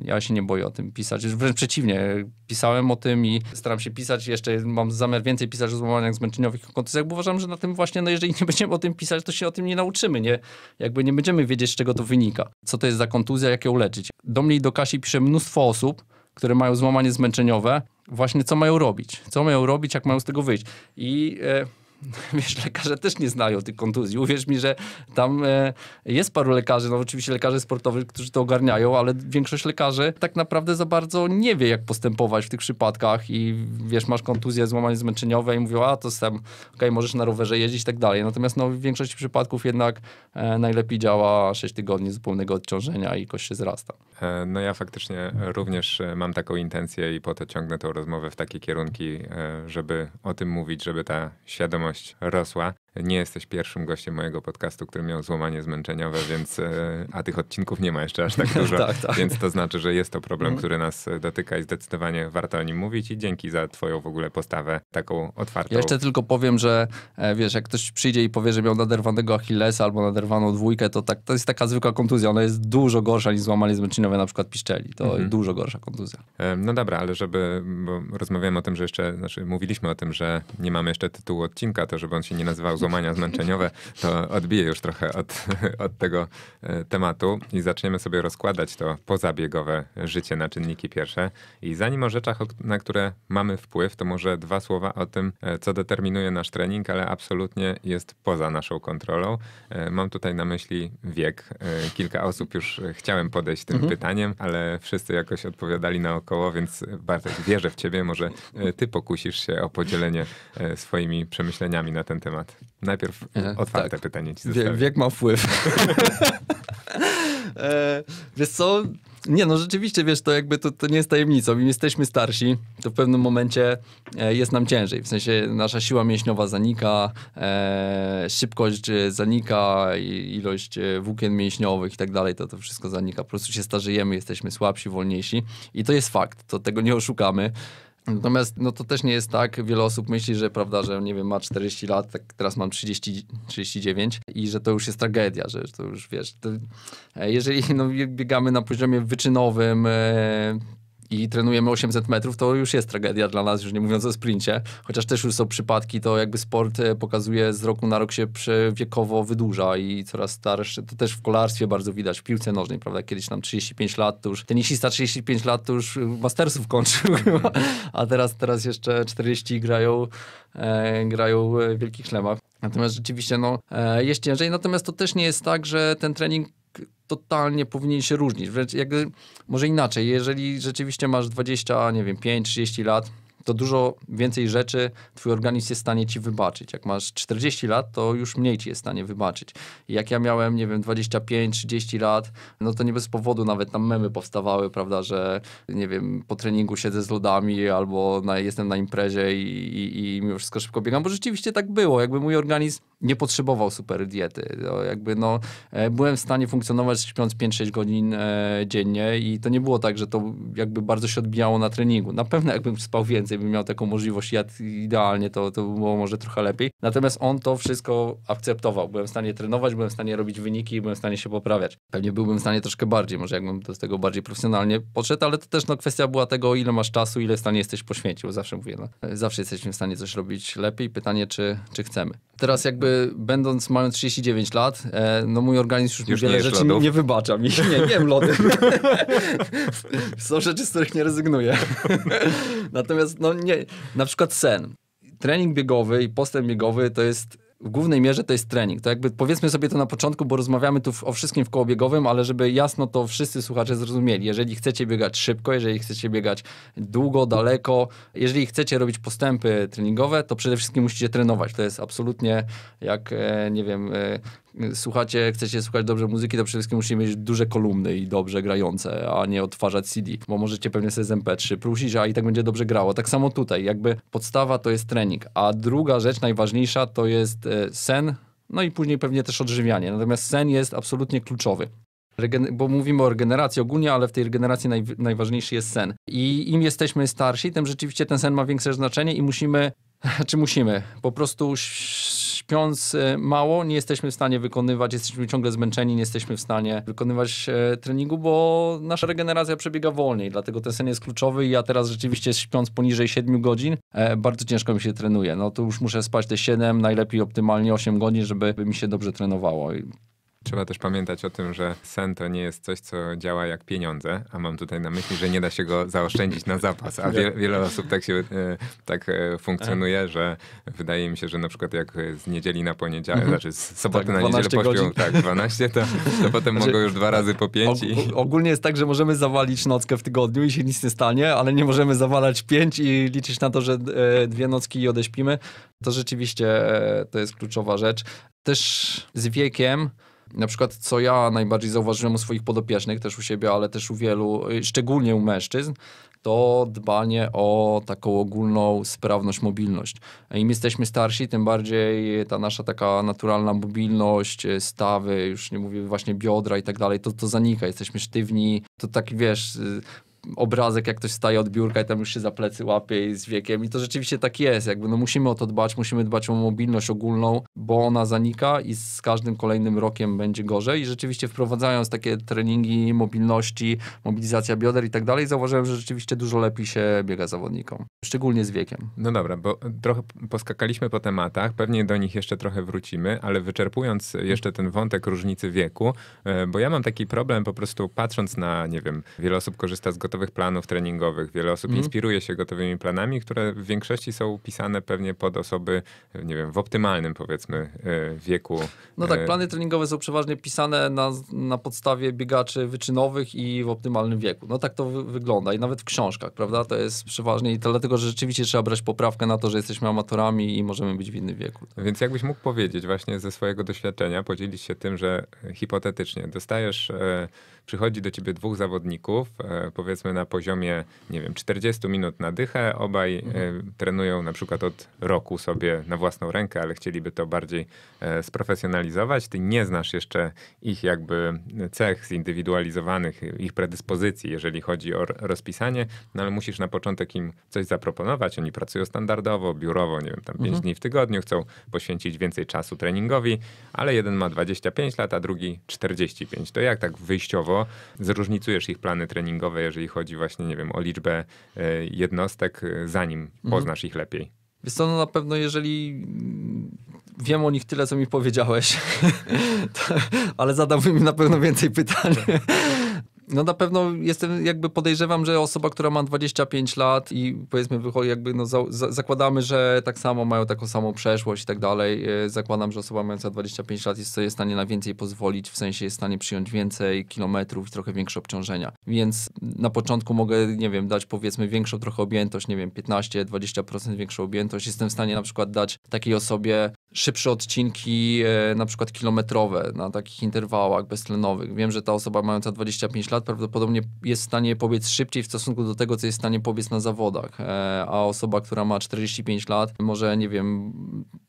nie ja się nie boję o tym pisać. Wręcz przeciwnie, pisałem o tym i staram się pisać. Jeszcze mam zamiar więcej pisać o złamaniach zmęczeniowych i kontuzjach, bo uważam, że na tym właśnie, no jeżeli nie będziemy o tym pisać, to się o tym nie nauczymy, nie? Jakby nie będziemy wiedzieć, z czego to wynika. Co to jest za kontuzja, jak ją leczyć. Do mnie i do Kasi pisze mnóstwo osób, które mają złamanie zmęczeniowe, właśnie co mają robić. Co mają robić, jak mają z tego wyjść. I... E, wiesz, lekarze też nie znają tych kontuzji. Uwierz mi, że tam e, jest paru lekarzy, no oczywiście lekarze sportowych, którzy to ogarniają, ale większość lekarzy tak naprawdę za bardzo nie wie, jak postępować w tych przypadkach i wiesz, masz kontuzję, złamanie zmęczeniowe i mówią, a to sam, okej, okay, możesz na rowerze jeździć i tak dalej. Natomiast no, w większości przypadków jednak e, najlepiej działa 6 tygodni zupełnego odciążenia i kość się zrasta. E, no ja faktycznie również mam taką intencję i po to ciągnę tą rozmowę w takie kierunki, żeby o tym mówić, żeby ta świadomość rosła. Nie jesteś pierwszym gościem mojego podcastu, który miał złamanie zmęczeniowe, więc e, a tych odcinków nie ma jeszcze aż tak dużo, tak, tak. więc to znaczy, że jest to problem, Mhm. który nas dotyka i zdecydowanie warto o nim mówić i dzięki za twoją w ogóle postawę taką otwartą. Ja jeszcze tylko powiem, że e, wiesz, jak ktoś przyjdzie i powie, że miał naderwanego Achillesa albo naderwaną dwójkę, to, tak, to jest taka zwykła kontuzja. Ona jest dużo gorsza niż złamanie zmęczeniowe na przykład piszczeli. To Mhm. dużo gorsza kontuzja. E, No dobra, ale żeby, bo rozmawiałem o tym, że jeszcze, znaczy mówiliśmy o tym, że nie mamy jeszcze tytułu odcinka, to żeby on się nie nazywał złamania zmęczeniowe, to odbiję już trochę od, od tego e, tematu i zaczniemy sobie rozkładać to pozabiegowe życie na czynniki pierwsze. I zanim o rzeczach, na które mamy wpływ, to może dwa słowa o tym, e, co determinuje nasz trening, ale absolutnie jest poza naszą kontrolą. E, Mam tutaj na myśli wiek. Kilka osób już chciałem podejść tym pytaniem, ale wszyscy jakoś odpowiadali naokoło, więc Bartek, wierzę w ciebie. Może ty pokusisz się o podzielenie swoimi przemyśleniami na ten temat. Najpierw E, otwarte tak. pytanie ci Wie, wiek ma wpływ. e, wiesz co? Nie, no rzeczywiście, wiesz, to jakby to, to nie jest tajemnicą. Im jesteśmy starsi, to w pewnym momencie e, jest nam ciężej. W sensie nasza siła mięśniowa zanika, e, szybkość e, zanika, i- ilość włókien mięśniowych i tak dalej, to to wszystko zanika. Po prostu się starzejemy, jesteśmy słabsi, wolniejsi. I to jest fakt, to tego nie oszukamy. Natomiast no to też nie jest tak. Wiele osób myśli, że prawda, że nie wiem, ma 40 lat, tak teraz mam 30, 39 i że to już jest tragedia, że to już wiesz. To, e, jeżeli no, biegamy na poziomie wyczynowym e, i trenujemy 800 metrów, to już jest tragedia dla nas, już nie mówiąc o sprincie. Chociaż też już są przypadki, to jakby sport e, pokazuje z roku na rok się wiekowo wydłuża i coraz starszy. To też w kolarstwie bardzo widać, w piłce nożnej, prawda? Kiedyś tam 35 lat, to już tenisista 35 lat to już mastersów kończył a teraz, teraz jeszcze 40 grają, e, grają w wielkich szlemach. Natomiast rzeczywiście no, e, jest ciężej, natomiast to też nie jest tak, że ten trening totalnie powinien się różnić. Wręcz jakby, może inaczej, jeżeli rzeczywiście masz 20, nie wiem, 5-30 lat, to dużo więcej rzeczy twój organizm jest w stanie ci wybaczyć. Jak masz 40 lat, to już mniej ci jest w stanie wybaczyć. Jak ja miałem, nie wiem, 25-30 lat, no to nie bez powodu nawet tam memy powstawały, prawda, że nie wiem, po treningu siedzę z lodami albo na, jestem na imprezie i, i, i mimo wszystko szybko biegam, bo rzeczywiście tak było. Jakby mój organizm nie potrzebował super diety. No, jakby no, e, byłem w stanie funkcjonować śpiąc 5-6 godzin e, dziennie i to nie było tak, że to jakby bardzo się odbijało na treningu. Na pewno jakbym spał więcej, bym miał taką możliwość jadł idealnie, to, to by było może trochę lepiej. Natomiast on to wszystko akceptował. Byłem w stanie trenować, byłem w stanie robić wyniki, byłem w stanie się poprawiać. Pewnie byłbym w stanie troszkę bardziej, może jakbym do tego bardziej profesjonalnie podszedł, ale to też no, kwestia była tego, ile masz czasu, ile w stanie jesteś poświęcić, bo zawsze mówię, no, zawsze jesteśmy w stanie coś robić lepiej. Pytanie, czy, czy chcemy. Teraz jakby będąc, mając 39 lat, e, no mój organizm już, Już wiele rzeczy lodów? nie wybacza mi. Nie, nie jem lody. Są rzeczy, z których nie rezygnuję. Natomiast no nie, na przykład sen. Trening biegowy i postęp biegowy to jest w głównej mierze to jest trening. To jakby powiedzmy sobie to na początku, bo rozmawiamy tu o wszystkim w koło biegowym, ale żeby jasno to wszyscy słuchacze zrozumieli. Jeżeli chcecie biegać szybko, jeżeli chcecie biegać długo, daleko, jeżeli chcecie robić postępy treningowe, to przede wszystkim musicie trenować. To jest absolutnie jak, e, nie wiem, e, słuchacie, chcecie słuchać dobrze muzyki, to przede wszystkim musicie mieć duże kolumny i dobrze grające, a nie odtwarzać CD, bo możecie pewnie sobie z MP3 prusić, a i tak będzie dobrze grało. Tak samo tutaj, jakby podstawa to jest trening, a druga rzecz najważniejsza to jest e, sen, no i później pewnie też odżywianie. Natomiast sen jest absolutnie kluczowy. Regen- bo mówimy o regeneracji ogólnie, ale w tej regeneracji naj, najważniejszy jest sen. I im jesteśmy starsi, tym rzeczywiście ten sen ma większe znaczenie i musimy, czy musimy, po prostu śpiąc e, mało, nie jesteśmy w stanie wykonywać, jesteśmy ciągle zmęczeni, nie jesteśmy w stanie wykonywać e, treningu, bo nasza regeneracja przebiega wolniej, dlatego ten sen jest kluczowy i ja teraz rzeczywiście śpiąc poniżej 7 godzin, e, bardzo ciężko mi się trenuje. No to już muszę spać te 7, najlepiej optymalnie 8 godzin, żeby mi się dobrze trenowało. Trzeba też pamiętać o tym, że sen to nie jest coś, co działa jak pieniądze, a mam tutaj na myśli, że nie da się go zaoszczędzić na zapas, a wie, wiele osób tak się e, tak e, funkcjonuje, że wydaje mi się, że na przykład jak z niedzieli na poniedziałek, znaczy z soboty Tak, na niedzielę 12 pośpią godzin. tak 12, to, to potem Znaczy, mogą już dwa razy po pięć. Og- ogólnie jest tak, że możemy zawalić nockę w tygodniu i się nic nie stanie, ale nie możemy zawalać pięć i liczyć na to, że e, dwie nocki i odeśpimy. To rzeczywiście to jest kluczowa rzecz. Też z wiekiem, na przykład co ja najbardziej zauważyłem u swoich podopiecznych, też u siebie, ale też u wielu, e, szczególnie u mężczyzn, to dbanie o taką ogólną sprawność, mobilność. Im jesteśmy starsi, tym bardziej ta nasza taka naturalna mobilność, stawy, już nie mówię właśnie biodra i tak dalej, to, to zanika. Jesteśmy sztywni, to taki wiesz, obrazek, jak ktoś staje od biurka i tam już się za plecy łapie i z wiekiem. I to rzeczywiście tak jest. Jakby no musimy o to dbać, musimy dbać o mobilność ogólną, bo ona zanika i z każdym kolejnym rokiem będzie gorzej. I rzeczywiście wprowadzając takie treningi mobilności, mobilizacja bioder i tak dalej, zauważyłem, że rzeczywiście dużo lepiej się biega zawodnikom. Szczególnie z wiekiem. No dobra, bo trochę poskakaliśmy po tematach, pewnie do nich jeszcze trochę wrócimy, ale wyczerpując jeszcze ten wątek różnicy wieku, e, bo ja mam taki problem po prostu patrząc na, nie wiem, wiele osób korzysta z gotowych gotowych planów treningowych. Wiele osób mm. inspiruje się gotowymi planami, które w większości są pisane pewnie pod osoby, nie wiem, w optymalnym powiedzmy e, wieku. No tak, e, plany treningowe są przeważnie pisane na, na podstawie biegaczy wyczynowych i w optymalnym wieku. No tak to wy wygląda i nawet w książkach, prawda? To jest przeważnie i to dlatego, że rzeczywiście trzeba brać poprawkę na to, że jesteśmy amatorami i możemy być w innym wieku. Więc jakbyś mógł powiedzieć właśnie ze swojego doświadczenia, podzielić się tym, że hipotetycznie dostajesz, e, przychodzi do ciebie dwóch zawodników, powiedzmy powiedzmy na poziomie, nie wiem, 40 minut na dychę. Obaj mhm. e, trenują na przykład od roku sobie na własną rękę, ale chcieliby to bardziej e, sprofesjonalizować. Ty nie znasz jeszcze ich jakby cech zindywidualizowanych, ich predyspozycji, jeżeli chodzi o rozpisanie, no ale musisz na początek im coś zaproponować. Oni pracują standardowo, biurowo, nie wiem, tam 5 mhm. dni w tygodniu, chcą poświęcić więcej czasu treningowi, ale jeden ma 25 lat, a drugi 45. To jak tak wyjściowo zróżnicujesz ich plany treningowe, jeżeli chodzi właśnie, nie wiem, o liczbę e, jednostek, e, zanim mhm. poznasz ich lepiej? Wiesz co, no na pewno jeżeli wiem o nich tyle, co mi powiedziałeś, to, ale zadałbym im na pewno więcej pytań. No na pewno jestem, jakby podejrzewam, że osoba, która ma 25 lat i powiedzmy wychodzi, jakby no za, za, zakładamy, że tak samo mają taką samą przeszłość i tak dalej. E, zakładam, że osoba mająca 25 lat jest sobie w stanie na więcej pozwolić, w sensie jest w stanie przyjąć więcej kilometrów i trochę większe obciążenia. Więc na początku mogę, nie wiem, dać powiedzmy większą trochę objętość, nie wiem, 15-20% większą objętość. Jestem w stanie na przykład dać takiej osobie szybsze odcinki, e, na przykład kilometrowe, na takich interwałach beztlenowych. Wiem, że ta osoba mająca 25 lat prawdopodobnie jest w stanie pobiec szybciej w stosunku do tego, co jest w stanie pobiec na zawodach. E, a osoba, która ma 45 lat, może, nie wiem,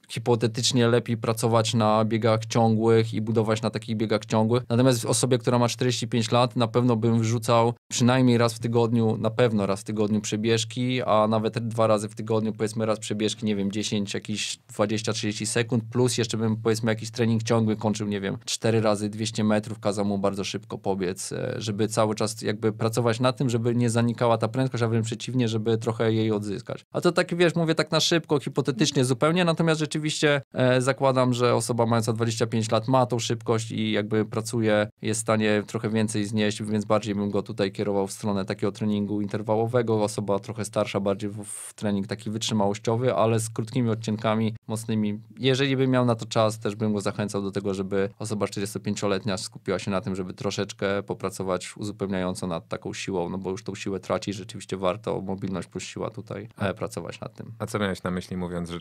hipotetycznie lepiej pracować na biegach ciągłych i budować na takich biegach ciągłych. Natomiast osobie, która ma 45 lat, na pewno bym wrzucał przynajmniej raz w tygodniu, na pewno raz w tygodniu przebieżki, a nawet dwa razy w tygodniu, powiedzmy raz przebieżki, nie wiem, 10, jakieś 20-30 sekund, plus jeszcze bym powiedzmy jakiś trening ciągły kończył, nie wiem, 4 razy 200 metrów, kazał mu bardzo szybko pobiec, e, żeby cały czas jakby pracować na tym, żeby nie zanikała ta prędkość, a wręcz przeciwnie, żeby trochę jej odzyskać. A to tak, wiesz, mówię tak na szybko, hipotetycznie zupełnie, natomiast rzeczywiście rzeczywiście e, zakładam, że osoba mająca 25 lat ma tą szybkość i jakby pracuje, jest w stanie trochę więcej znieść, więc bardziej bym go tutaj kierował w stronę takiego treningu interwałowego. Osoba trochę starsza, bardziej w, trening taki wytrzymałościowy, ale z krótkimi odcinkami mocnymi. Jeżeli bym miał na to czas, też bym go zachęcał do tego, żeby osoba 45-letnia skupiła się na tym, żeby troszeczkę popracować uzupełniająco nad taką siłą, no bo już tą siłę traci, rzeczywiście warto mobilność plus siła tutaj e, pracować nad tym. A co miałeś na myśli mówiąc, że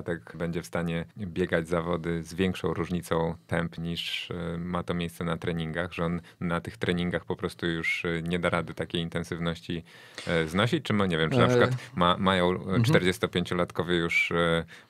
45-latek będzie w stanie biegać zawody z większą różnicą temp niż e, ma to miejsce na treningach, że on na tych treningach po prostu już e, nie da rady takiej intensywności e, znosić, czy ma, nie wiem, czy na przykład ma, mają 45-latkowie mhm. już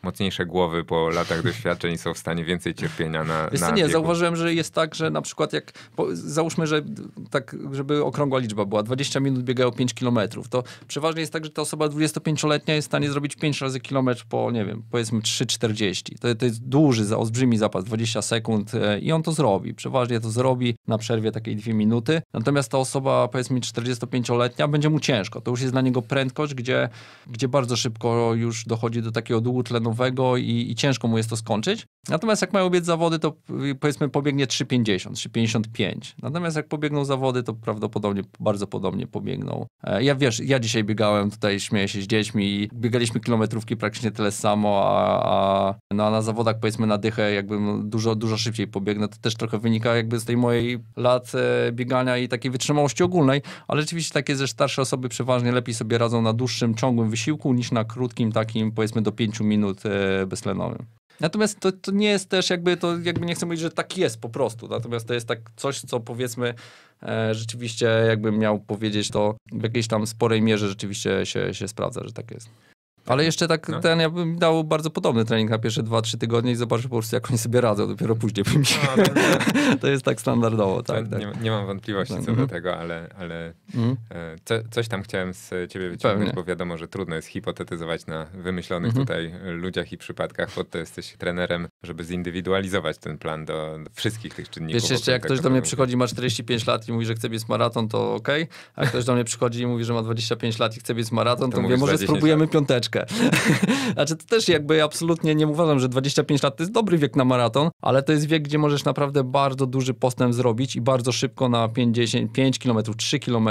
mocniejsze głowy po latach doświadczeń i są w stanie więcej cierpienia na, Wiesz na nie, biegu. zauważyłem, że jest tak, że na przykład jak, załóżmy, że tak, żeby okrągła liczba była, 20 minut biegają 5 kilometrów, to przeważnie jest tak, że ta osoba 25-letnia jest w stanie zrobić 5 razy kilometr po, nie wiem, po powiedzmy 3,40. To, to jest duży, olbrzymi zapas, 20 sekund e, i on to zrobi. Przeważnie to zrobi na przerwie takiej dwie minuty. Natomiast ta osoba, powiedzmy 45-letnia, będzie mu ciężko. To już jest dla niego prędkość, gdzie, gdzie bardzo szybko już dochodzi do takiego długu tlenowego i, i ciężko mu jest to skończyć. Natomiast jak mają biec zawody, to powiedzmy pobiegnie 3,50, 3,55. Natomiast jak pobiegną zawody, to prawdopodobnie bardzo podobnie pobiegną. E, ja wiesz, ja dzisiaj biegałem, tutaj śmieję się z dziećmi i biegaliśmy kilometrówki praktycznie tyle samo, a, no, a na zawodach powiedzmy na dychę jakbym dużo, dużo szybciej pobiegnę. To też trochę wynika jakby z tej mojej lat e, biegania i takiej wytrzymałości ogólnej, ale rzeczywiście takie, że starsze osoby przeważnie lepiej sobie radzą na dłuższym, ciągłym wysiłku niż na krótkim takim powiedzmy do 5 minut e. Natomiast to, to nie jest też jakby, to jakby nie chcę mówić, że tak jest po prostu. Natomiast to jest tak coś, co powiedzmy e, rzeczywiście jakbym miał powiedzieć, to w jakiejś tam sporej mierze rzeczywiście się, się sprawdza, że tak jest. Ale jeszcze tak No. ten, ja bym dał bardzo podobny trening na pierwsze 2-3 tygodnie i zobaczę po prostu, jak oni sobie radzą. Dopiero później bym się... No, to, To jest tak standardowo, tak, tak. nie, nie mam wątpliwości Tak, co do mhm. tego, ale, ale e, co, coś tam chciałem z ciebie wyciągnąć, Pewnie. bo wiadomo, że trudno jest hipotetyzować na wymyślonych Mhm. tutaj ludziach i przypadkach, bo to jesteś trenerem, żeby zindywidualizować ten plan do, do wszystkich tych czynników. Wiesz, jeszcze jak wokół ktoś do mnie przychodzi, ma 45 lat i mówi, że chce biec maraton, to okej. A jak ktoś do mnie przychodzi i mówi, że ma 25 lat i chce biec maraton, to, To mówię, może 20 spróbujemy lat. piąteczkę. znaczy to też jakby absolutnie nie uważam, że 25 lat to jest dobry wiek na maraton, ale to jest wiek, gdzie możesz naprawdę bardzo duży postęp zrobić i bardzo szybko na 5, 10, 5 km, 3 km.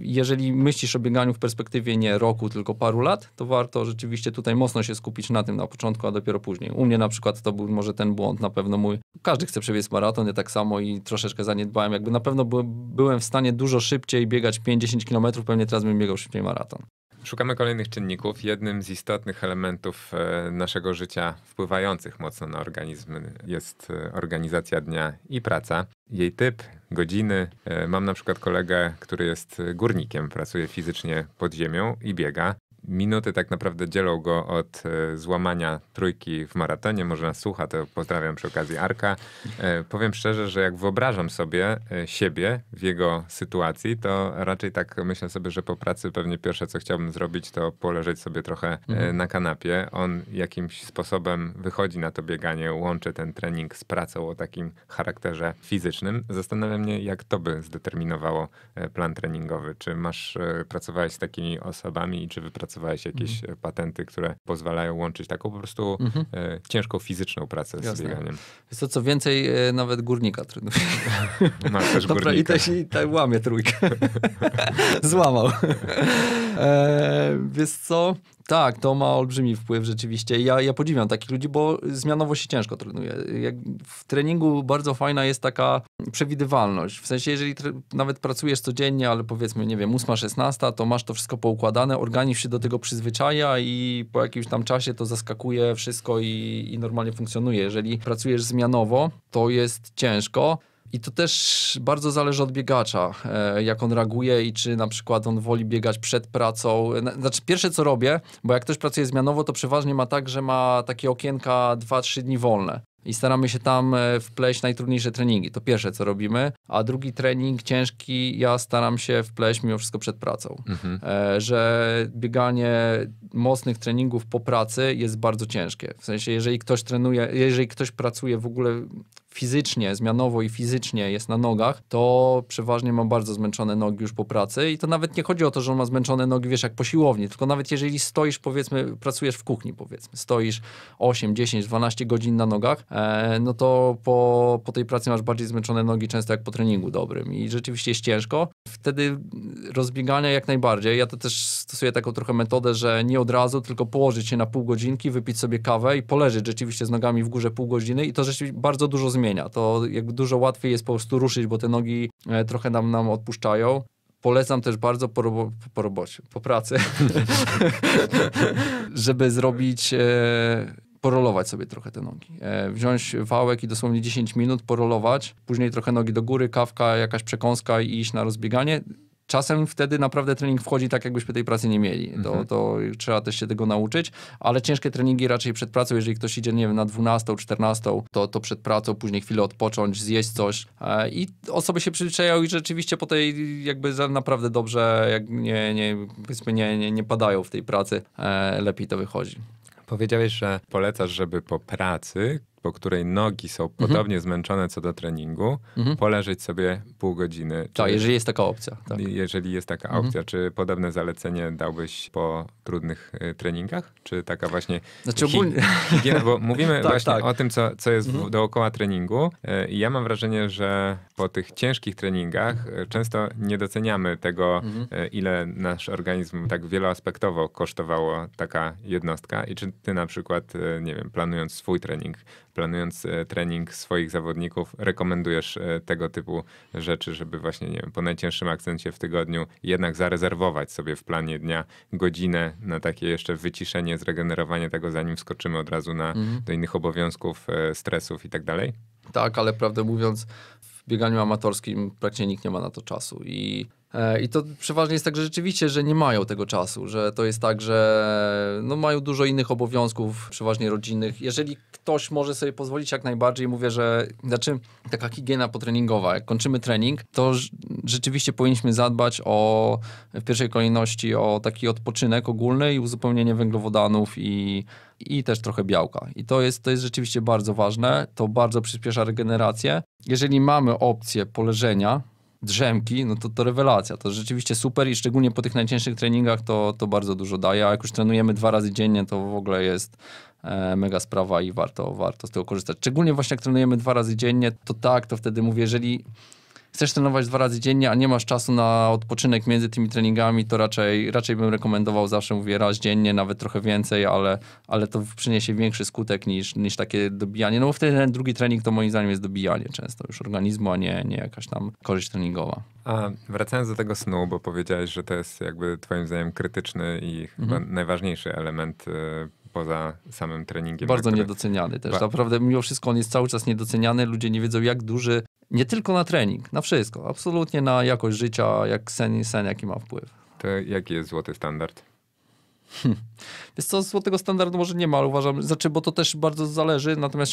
Jeżeli myślisz o bieganiu w perspektywie nie roku, tylko paru lat, to warto rzeczywiście tutaj mocno się skupić na tym na początku, a dopiero później. U mnie na przykład to był może ten błąd na pewno mój. Każdy chce przebiec maraton, ja tak samo i troszeczkę zaniedbałem. Jakby na pewno by, byłem w stanie dużo szybciej biegać 5-10 km, pewnie teraz bym biegał szybciej maraton. Szukamy kolejnych czynników. Jednym z istotnych elementów e, naszego życia wpływających mocno na organizm jest e, organizacja dnia i praca. Jej typ, godziny. E, Mam na przykład kolegę, który jest górnikiem, pracuje fizycznie pod ziemią i biega. Minuty tak naprawdę dzielą go od e, złamania trójki w maratonie. Może nas słucha, to pozdrawiam przy okazji Arka. E, powiem szczerze, że jak wyobrażam sobie e, siebie w jego sytuacji, to raczej tak myślę sobie, że po pracy pewnie pierwsze, co chciałbym zrobić, to poleżeć sobie trochę Mhm. na kanapie. On jakimś sposobem wychodzi na to bieganie, łączy ten trening z pracą o takim charakterze fizycznym. Zastanawia mnie, jak to by zdeterminowało plan treningowy. Czy masz, pracowałeś z takimi osobami i czy wypracowałeś jakieś e, patenty, które pozwalają łączyć taką po prostu Mhm. e, ciężką fizyczną pracę z Jasne. bieganiem? Jest to co więcej, e, nawet górnika trenuje. Masz też Dobra, i górnika. też i tak łamie trójkę. Złamał. E, wiesz co? Tak, to ma olbrzymi wpływ rzeczywiście. Ja, ja podziwiam takich ludzi, bo zmianowo się ciężko trenuje. Jak w treningu bardzo fajna jest taka przewidywalność. W sensie, jeżeli nawet pracujesz codziennie, ale powiedzmy, nie wiem, 8-16, to masz to wszystko poukładane, organizm się do tego przyzwyczaja i po jakimś tam czasie to zaskakuje wszystko i, i normalnie funkcjonuje. Jeżeli pracujesz zmianowo, to jest ciężko. I to też bardzo zależy od biegacza, e, jak on reaguje i czy na przykład on woli biegać przed pracą. Na- Znaczy, pierwsze co robię, bo jak ktoś pracuje zmianowo, to przeważnie ma tak, że ma takie okienka 2-3 dni wolne. I staramy się tam e, wpleść najtrudniejsze treningi. To pierwsze, co robimy. A drugi trening ciężki, ja staram się wpleść mimo wszystko przed pracą. Mhm. E, że bieganie mocnych treningów po pracy jest bardzo ciężkie. W sensie, jeżeli ktoś trenuje, jeżeli ktoś pracuje w ogóle fizycznie, zmianowo i fizycznie jest na nogach, to przeważnie ma bardzo zmęczone nogi już po pracy i to nawet nie chodzi o to, że on ma zmęczone nogi, wiesz, jak po siłowni, tylko nawet jeżeli stoisz, powiedzmy, pracujesz w kuchni, powiedzmy, stoisz 8, 10, 12 godzin na nogach, e, no to po, po tej pracy masz bardziej zmęczone nogi, często jak po treningu dobrym i rzeczywiście jest ciężko. Wtedy rozbiegania jak najbardziej. Ja to też stosuję taką trochę metodę, że nie od razu, tylko położyć się na pół godzinki, wypić sobie kawę i poleżeć rzeczywiście z nogami w górze pół godziny i to rzeczywiście bardzo dużo zmienia. To jakby dużo łatwiej jest po prostu ruszyć, bo te nogi e, trochę nam, nam odpuszczają. Polecam też bardzo po, robo, po robocie, po pracy, żeby zrobić, e, porolować sobie trochę te nogi. E, wziąć wałek i dosłownie 10 minut porolować, później trochę nogi do góry, kawka, jakaś przekąska i iść na rozbieganie. Czasem wtedy naprawdę trening wchodzi tak, jakbyśmy tej pracy nie mieli. To, Mhm. to trzeba też się tego nauczyć, ale ciężkie treningi raczej przed pracą, jeżeli ktoś idzie, nie wiem, na 12, 14, to, to przed pracą, później chwilę odpocząć, zjeść coś e, i osoby się przyzwyczajają i rzeczywiście po tej jakby naprawdę dobrze, jak nie, nie, powiedzmy nie, nie, nie padają w tej pracy, e, lepiej to wychodzi. Powiedziałeś, że polecasz, żeby po pracy, po której nogi są podobnie zmęczone co do treningu, Mhm. poleżeć sobie pół godziny. Czy- Tak, jeżeli jest taka opcja. Tak. Jeżeli jest taka Mhm. opcja, czy podobne zalecenie dałbyś po trudnych y, treningach? Czy taka właśnie Znaczy hi- ogólnie... higiena? Bo mówimy Tak, właśnie tak. o tym, co, co jest w- Mhm. dookoła treningu y, i ja mam wrażenie, że po tych ciężkich treningach y, często nie doceniamy tego, Mhm. ile nasz organizm tak wieloaspektowo kosztowało taka jednostka i czy ty na przykład, nie wiem, planując swój trening, planując e, trening swoich zawodników, rekomendujesz e, tego typu rzeczy, żeby właśnie, nie wiem, po najcięższym akcencie w tygodniu jednak zarezerwować sobie w planie dnia godzinę na takie jeszcze wyciszenie, zregenerowanie tego, zanim wskoczymy od razu na, mhm. do innych obowiązków, stresów i tak dalej? Tak, ale prawdę mówiąc, w bieganiu amatorskim praktycznie nikt nie ma na to czasu i E, I to przeważnie jest tak, że rzeczywiście, że nie mają tego czasu, że to jest tak, że no mają dużo innych obowiązków, przeważnie rodzinnych. Jeżeli ktoś może sobie pozwolić jak najbardziej, mówię, że znaczy taka higiena potreningowa, jak kończymy trening, to rzeczywiście powinniśmy zadbać o w pierwszej kolejności o taki odpoczynek ogólny i uzupełnienie węglowodanów i, i też trochę białka. I to jest, to jest rzeczywiście bardzo ważne, to bardzo przyspiesza regenerację. Jeżeli mamy opcję poleżenia, drzemki, no to to rewelacja. To rzeczywiście super i szczególnie po tych najcięższych treningach to, to bardzo dużo daje. A jak już trenujemy dwa razy dziennie, to w ogóle jest e, mega sprawa i warto, warto z tego korzystać. Szczególnie właśnie jak trenujemy dwa razy dziennie, to tak, to wtedy mówię, jeżeli chcesz trenować dwa razy dziennie, a nie masz czasu na odpoczynek między tymi treningami, to raczej, raczej bym rekomendował zawsze, mówię, raz dziennie, nawet trochę więcej, ale, ale to przyniesie większy skutek niż, niż takie dobijanie. No bo wtedy ten drugi trening to moim zdaniem jest dobijanie często już organizmu, a nie, nie jakaś tam korzyść treningowa. A wracając do tego snu, bo powiedziałeś, że to jest jakby twoim zdaniem krytyczny i chyba mhm. najważniejszy element y, poza samym treningiem. Bardzo który... niedoceniany też. Ba... Naprawdę mimo wszystko on jest cały czas niedoceniany. Ludzie nie wiedzą, jak duży nie tylko na trening, na wszystko. Absolutnie na jakość życia, jak sen, sen jaki ma wpływ. To jaki jest złoty standard? Hmm. Wiesz co, złotego standardu może nie ma, ale uważam, znaczy, bo to też bardzo zależy, natomiast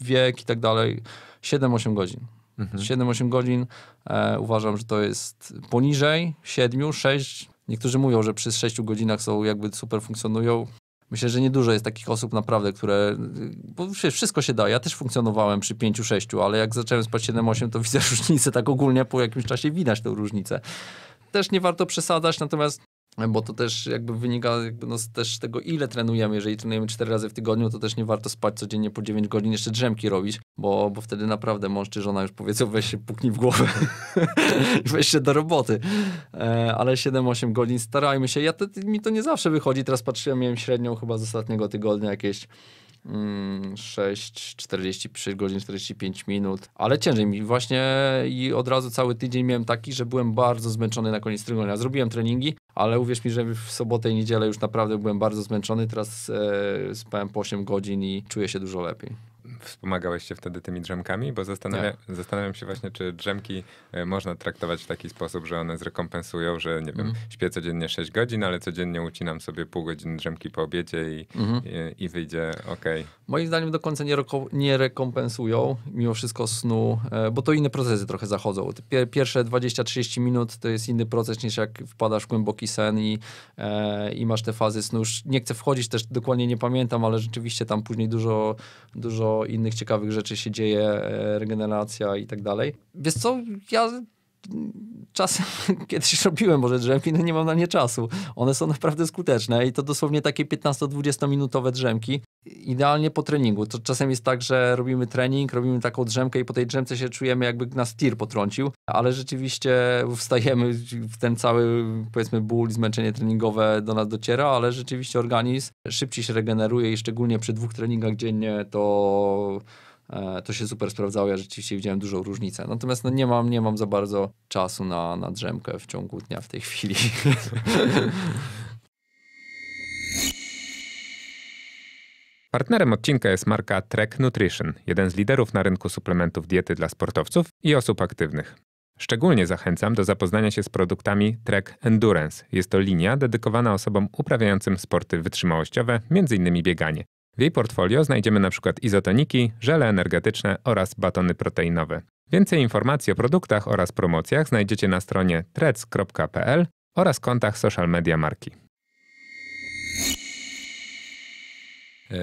wiek i tak dalej, 7-8 godzin. Mhm. 7-8 godzin e, uważam, że to jest poniżej 7, 6. Niektórzy mówią, że przy 6 godzinach są jakby super funkcjonują. Myślę, że niedużo jest takich osób naprawdę, które. Bo wszystko się da. Ja też funkcjonowałem przy 5-6, ale jak zacząłem spać 7-8, to widzę różnicę. Tak ogólnie po jakimś czasie widać tę różnicę. Też nie warto przesadzać, natomiast bo to też jakby wynika jakby no też z tego, ile trenujemy. Jeżeli trenujemy 4 razy w tygodniu, to też nie warto spać codziennie po 9 godzin, jeszcze drzemki robić, bo, bo wtedy naprawdę mąż czy żona już powiedzą, weź się puknij w głowę i weź się do roboty. E, ale 7-8 godzin starajmy się. Ja to, mi to nie zawsze wychodzi. Teraz patrzyłem, miałem średnią chyba z ostatniego tygodnia jakieś 6, 46 godzin, 45 minut, ale ciężej mi właśnie i od razu cały tydzień miałem taki, że byłem bardzo zmęczony na koniec tygodnia. Zrobiłem treningi, ale uwierz mi, że w sobotę i niedzielę już naprawdę byłem bardzo zmęczony. Teraz e, spałem po 8 godzin i czuję się dużo lepiej. Wspomagałeś się wtedy tymi drzemkami? Bo zastanawia, tak. zastanawiam się właśnie, czy drzemki e, można traktować w taki sposób, że one zrekompensują, że nie wiem, mm. śpię codziennie 6 godzin, ale codziennie ucinam sobie pół godziny drzemki po obiedzie i, mm -hmm. i, i, wyjdzie ok. Moim zdaniem do końca nie, nie rekompensują mimo wszystko snu, e, bo to inne procesy trochę zachodzą. Pierwsze 20-30 minut to jest inny proces niż jak wpadasz w głęboki sen i, e, i masz te fazy snu. Już nie chcę wchodzić, też dokładnie nie pamiętam, ale rzeczywiście tam później dużo, dużo innych ciekawych rzeczy się dzieje, e, regeneracja i tak dalej. Wiesz co, ja czasem kiedyś robiłem może drzemki, no nie mam na nie czasu. One są naprawdę skuteczne i to dosłownie takie 15-20 minutowe drzemki. Idealnie po treningu. To czasem jest tak, że robimy trening, robimy taką drzemkę i po tej drzemce się czujemy jakby nas tir potrącił, ale rzeczywiście wstajemy w ten cały powiedzmy ból, zmęczenie treningowe do nas dociera, ale rzeczywiście organizm szybciej się regeneruje i szczególnie przy dwóch treningach dziennie to to się super sprawdzało. Ja rzeczywiście widziałem dużą różnicę. Natomiast no, nie, mam, nie mam za bardzo czasu na, na drzemkę w ciągu dnia w tej chwili. Partnerem odcinka jest marka Trek Nutrition, jeden z liderów na rynku suplementów diety dla sportowców i osób aktywnych. Szczególnie zachęcam do zapoznania się z produktami Trek Endurance. Jest to linia dedykowana osobom uprawiającym sporty wytrzymałościowe, m.in. bieganie. W jej portfolio znajdziemy np. izotoniki, żele energetyczne oraz batony proteinowe. Więcej informacji o produktach oraz promocjach znajdziecie na stronie trec.pl oraz kontach social media marki.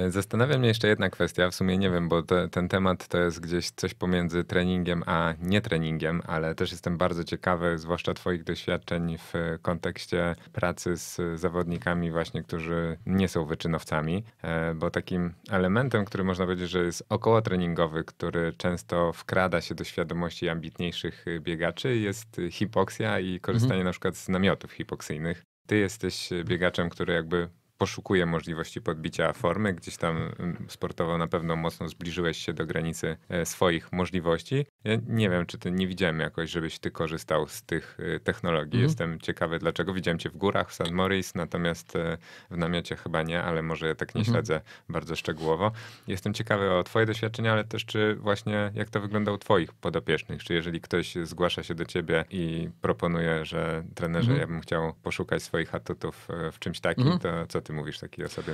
Zastanawia mnie jeszcze jedna kwestia, w sumie nie wiem, bo te, ten temat to jest gdzieś coś pomiędzy treningiem a nietreningiem, ale też jestem bardzo ciekawy, zwłaszcza Twoich doświadczeń w kontekście pracy z zawodnikami, właśnie, którzy nie są wyczynowcami, e, bo takim elementem, który można powiedzieć, że jest około treningowy, który często wkrada się do świadomości ambitniejszych biegaczy, jest hipoksja i korzystanie mhm. na przykład z namiotów hipoksyjnych. Ty jesteś biegaczem, który jakby poszukuję możliwości podbicia formy. Gdzieś tam mm, sportowo na pewno mocno zbliżyłeś się do granicy e, swoich możliwości. Ja nie wiem, czy ty nie widziałem jakoś, żebyś ty korzystał z tych e, technologii. Mhm. Jestem ciekawy dlaczego. Widziałem cię w górach w St. Maurice, natomiast e, w namiocie chyba nie, ale może ja tak nie mhm. śledzę bardzo szczegółowo. Jestem ciekawy o twoje doświadczenia, ale też czy właśnie jak to wygląda u twoich podopiecznych. Czy jeżeli ktoś zgłasza się do ciebie i proponuje, że trenerze, mhm. ja bym chciał poszukać swoich atutów w czymś takim, mhm. to co ty mówisz takiej osobie?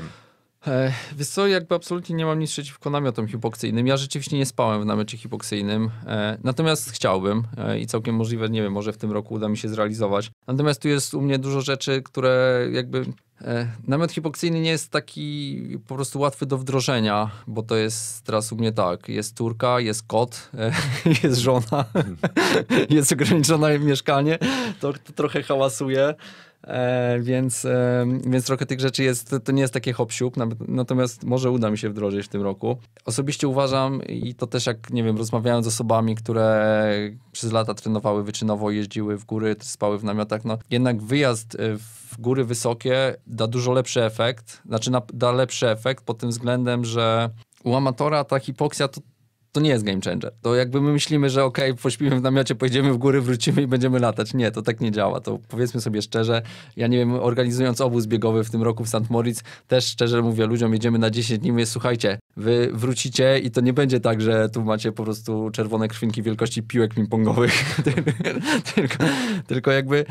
E, wiesz co, jakby absolutnie nie mam nic przeciwko namiotom hipoksyjnym. Ja rzeczywiście nie spałem w namiocie hipoksyjnym, e, natomiast chciałbym e, i całkiem możliwe, nie wiem, może w tym roku uda mi się zrealizować. Natomiast tu jest u mnie dużo rzeczy, które jakby Namiot hipoksyjny nie jest taki po prostu łatwy do wdrożenia, bo to jest teraz u mnie tak, jest turka, jest kot, jest żona, jest ograniczone mieszkanie, to, to trochę hałasuje. E, więc, e, więc trochę tych rzeczy jest, to, to nie jest takie hop natomiast może uda mi się wdrożyć w tym roku. Osobiście uważam i to też jak, nie wiem, rozmawiałem z osobami, które przez lata trenowały wyczynowo, jeździły w góry, spały w namiotach, no jednak wyjazd e, w góry wysokie da dużo lepszy efekt, znaczy na, da lepszy efekt pod tym względem, że u amatora ta hipoksja to to nie jest game changer. To jakby my myślimy, że okej, okay, pośpimy w namiocie, pojedziemy w góry, wrócimy i będziemy latać. Nie, to tak nie działa. To powiedzmy sobie szczerze, ja nie wiem, organizując obóz biegowy w tym roku w St. Moritz, też szczerze mówię ludziom, jedziemy na 10 dni, mówię, słuchajcie, wy wrócicie i to nie będzie tak, że tu macie po prostu czerwone krwinki wielkości piłek ping-pongowych, tylko, tylko jakby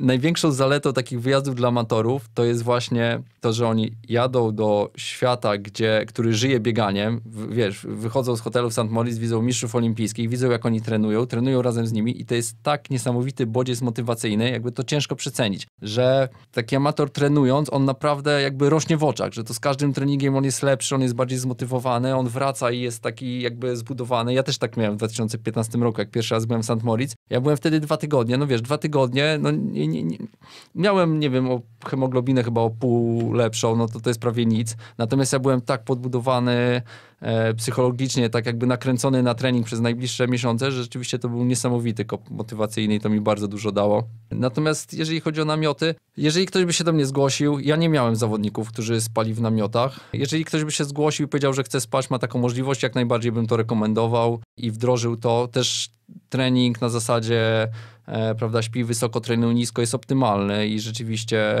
największą zaletą takich wyjazdów dla amatorów to jest właśnie to, że oni jadą do świata, gdzie, który żyje bieganiem, wiesz, wychodzą z hotelu w St. Moritz, widzą mistrzów olimpijskich, widzą jak oni trenują, trenują razem z nimi i to jest tak niesamowity bodziec motywacyjny, jakby to ciężko przecenić, że taki amator trenując, on naprawdę jakby rośnie w oczach, że to z każdym treningiem on jest lepszy, on jest bardziej zmotywowany, on wraca i jest taki jakby zbudowany. Ja też tak miałem w 2015 roku, jak pierwszy raz byłem w St. Moritz. Ja byłem wtedy dwa tygodnie, no wiesz, dwa tygodnie, no nie, nie, nie, miałem, nie wiem, o hemoglobinę chyba o pół lepszą, no to to jest prawie nic. Natomiast ja byłem tak podbudowany e, psychologicznie, tak jakby nakręcony na trening przez najbliższe miesiące, że rzeczywiście to był niesamowity kop motywacyjny i to mi bardzo dużo dało. Natomiast jeżeli chodzi o namioty, jeżeli ktoś by się do mnie zgłosił, ja nie miałem zawodników, którzy spali w namiotach. Jeżeli ktoś by się zgłosił i powiedział, że chce spać, ma taką możliwość, jak najbardziej bym to rekomendował i wdrożył to. Też trening na zasadzie prawda, śpi wysoko, trenuj nisko jest optymalny i rzeczywiście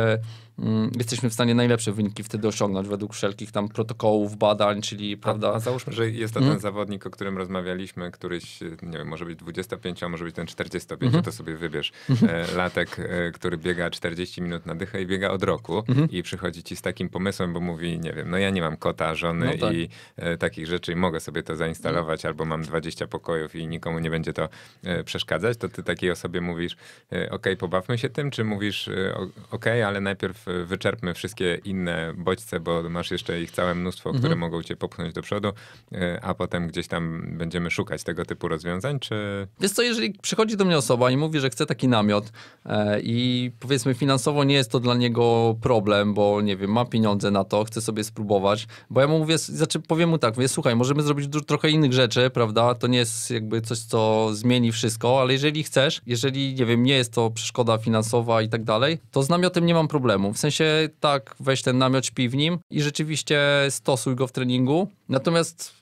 jesteśmy w stanie najlepsze wyniki wtedy osiągnąć według wszelkich tam protokołów, badań, czyli prawda. A, a załóżmy, że jest to ten hmm? zawodnik, o którym rozmawialiśmy, któryś, nie wiem, może być 25, a może być ten 45, hmm. to sobie wybierz e, latek, e, który biega 40 minut na dychę i biega od roku hmm. i przychodzi ci z takim pomysłem, bo mówi, nie wiem, no ja nie mam kota, żony no tak. i e, takich rzeczy i mogę sobie to zainstalować, albo mam 20 pokojów i nikomu nie będzie to e, przeszkadzać, to ty takiej osobie mówisz, e, ok, pobawmy się tym, czy mówisz, e, ok, ale najpierw wyczerpmy wszystkie inne bodźce, bo masz jeszcze ich całe mnóstwo, mhm. które mogą cię popchnąć do przodu, e, a potem gdzieś tam będziemy szukać tego typu rozwiązań, czy... Wiesz co, jeżeli przychodzi do mnie osoba i mówi, że chce taki namiot e, i powiedzmy finansowo nie jest to dla niego problem, bo nie wiem, ma pieniądze na to, chce sobie spróbować, bo ja mu mówię, znaczy powiem mu tak, mówię, słuchaj, możemy zrobić trochę innych rzeczy, prawda, to nie jest jakby coś, co zmieni wszystko, ale jeżeli chcesz, jeżeli, nie wiem, nie jest to przeszkoda finansowa i tak dalej, to z namiotem nie mam problemu. W sensie tak, weź ten namiot, śpi w nim i rzeczywiście stosuj go w treningu. Natomiast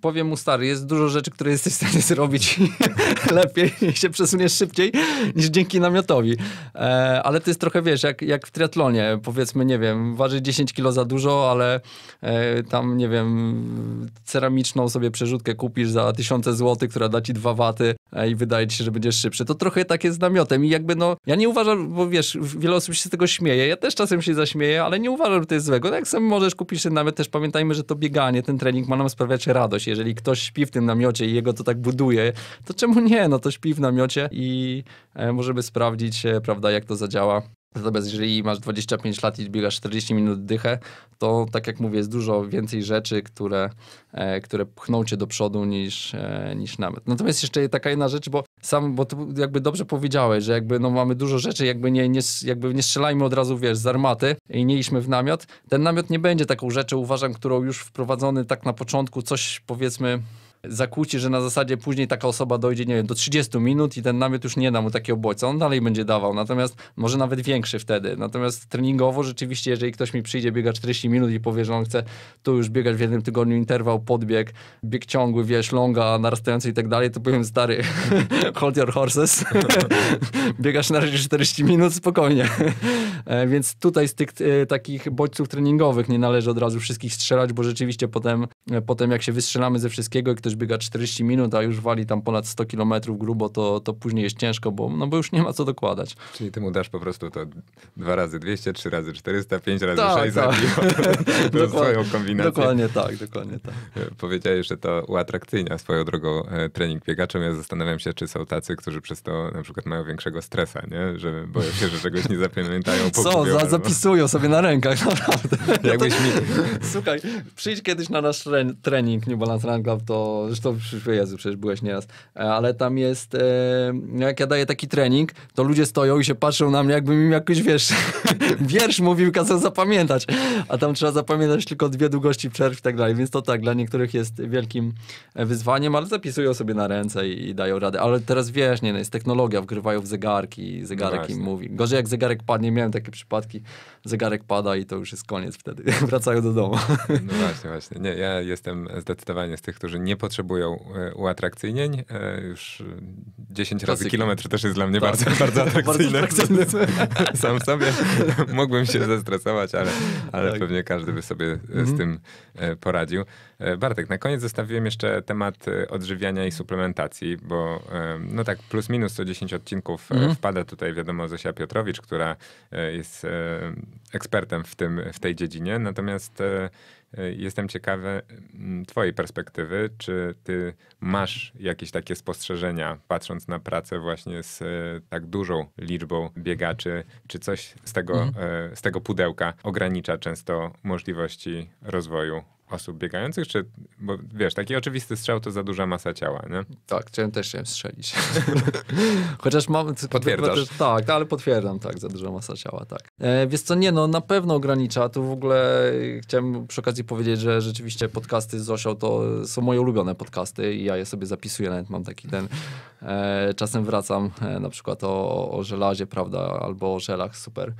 powiem mu stary, jest dużo rzeczy, które jesteś w stanie zrobić lepiej się przesuniesz szybciej niż dzięki namiotowi. E, ale to jest trochę, wiesz, jak, jak w triatlonie. Powiedzmy, nie wiem, waży 10 kilo za dużo, ale e, tam, nie wiem, ceramiczną sobie przerzutkę kupisz za tysiące złotych, która da ci dwa waty i wydaje ci się, że będziesz szybszy. To trochę tak jest z namiotem i jakby no, ja nie uważam, bo wiesz, wiele osób się z tego śmieje, ja też czasem się zaśmieję, ale nie uważam, że to jest złego. No jak sam możesz kupić ten namiot, też pamiętajmy, że to bieganie, ten trening ma nam sprawiać radość. Jeżeli ktoś śpi w tym namiocie i jego to tak buduje, to czemu nie? No to śpi w namiocie i e, możemy sprawdzić, e, prawda, jak to zadziała. Natomiast jeżeli masz 25 lat i biegasz 40 minut dychę, to tak jak mówię, jest dużo więcej rzeczy, które, e, które pchną cię do przodu niż, e, niż namiot. Natomiast jeszcze taka jedna rzecz, bo sam, bo to jakby dobrze powiedziałeś, że jakby no mamy dużo rzeczy, jakby nie, nie, jakby nie strzelajmy od razu, wiesz, z armaty i nie idźmy w namiot. Ten namiot nie będzie taką rzeczą, uważam, którą już wprowadzony tak na początku, coś powiedzmy zakłóci, że na zasadzie później taka osoba dojdzie, nie wiem, do 30 minut i ten namiot już nie da mu takiego bodźca, on dalej będzie dawał, natomiast może nawet większy wtedy. Natomiast treningowo rzeczywiście, jeżeli ktoś mi przyjdzie, biega 40 minut i powie, że on chce tu już biegać w jednym tygodniu interwał, podbieg, bieg ciągły, wiesz, longa, narastający i tak dalej, to powiem stary, hold your horses, biegasz na razie 40 minut, spokojnie. E, więc tutaj z tych e, takich bodźców treningowych nie należy od razu wszystkich strzelać, bo rzeczywiście potem, e, potem jak się wystrzelamy ze wszystkiego i ktoś biega 40 minut, a już wali tam ponad 100 km grubo, to, to później jest ciężko, bo, no bo już nie ma co dokładać. Czyli ty mu dasz po prostu to dwa razy 200, trzy razy 400, pięć razy tak, 600 tak. swoją kombinację. Dokładnie tak, dokładnie tak. Powiedziałeś, że to uatrakcyjnia swoją drogą trening biegaczem. Ja zastanawiam się, czy są tacy, którzy przez to na przykład mają większego stresa, nie? że boją się, że czegoś nie zapamiętają. Co, za, zapisują sobie na rękach, naprawdę. Jakbyś mi... Słuchaj, przyjdź kiedyś na nasz trening New Balance Run Club, to zresztą, Jezu, przecież byłeś nieraz, e, ale tam jest, e, jak ja daję taki trening, to ludzie stoją i się patrzą na mnie, jakbym im jakoś, wiesz, wiersz mówił, kazał zapamiętać, a tam trzeba zapamiętać tylko dwie długości przerw i tak dalej, więc to tak, dla niektórych jest wielkim wyzwaniem, ale zapisują sobie na ręce i, i dają radę. Ale teraz wiesz, nie, no jest technologia, wgrywają w zegarki, zegarek no im mówi. Gorzej jak zegarek padnie, miałem takie przypadki, zegarek pada i to już jest koniec wtedy. Wracają do domu. No właśnie, właśnie. Nie, ja jestem zdecydowanie z tych, którzy nie potrzebują e, uatrakcyjnień. E, już 10 razy kilometr też jest dla mnie tak. bardzo, bardzo atrakcyjne. bardzo atrakcyjne. Sam sobie mógłbym się zestresować, ale, ale tak. pewnie każdy by sobie mhm. z tym poradził. Bartek, na koniec zostawiłem jeszcze temat odżywiania i suplementacji, bo no tak plus minus co 10 odcinków mhm. wpada tutaj wiadomo Zosia Piotrowicz, która jest ekspertem w, tym, w tej dziedzinie. Natomiast e, e, jestem ciekawy mm, Twojej perspektywy. Czy Ty masz jakieś takie spostrzeżenia, patrząc na pracę właśnie z e, tak dużą liczbą biegaczy? Czy coś z tego, mhm. z tego pudełka ogranicza często możliwości rozwoju osób biegających, czy, bo wiesz, taki oczywisty strzał to za duża masa ciała, nie? Tak, chciałem też chciałem strzelić. Chociaż mam... Potwierdzasz? tak, ale potwierdzam, tak, za duża masa ciała, tak. E, wiesz co, nie, no na pewno ogranicza, tu w ogóle chciałem przy okazji powiedzieć, że rzeczywiście podcasty z Zosią to są moje ulubione podcasty i ja je sobie zapisuję, nawet mam taki ten, e, czasem wracam e, na przykład o, o żelazie, prawda, albo o żelach, super.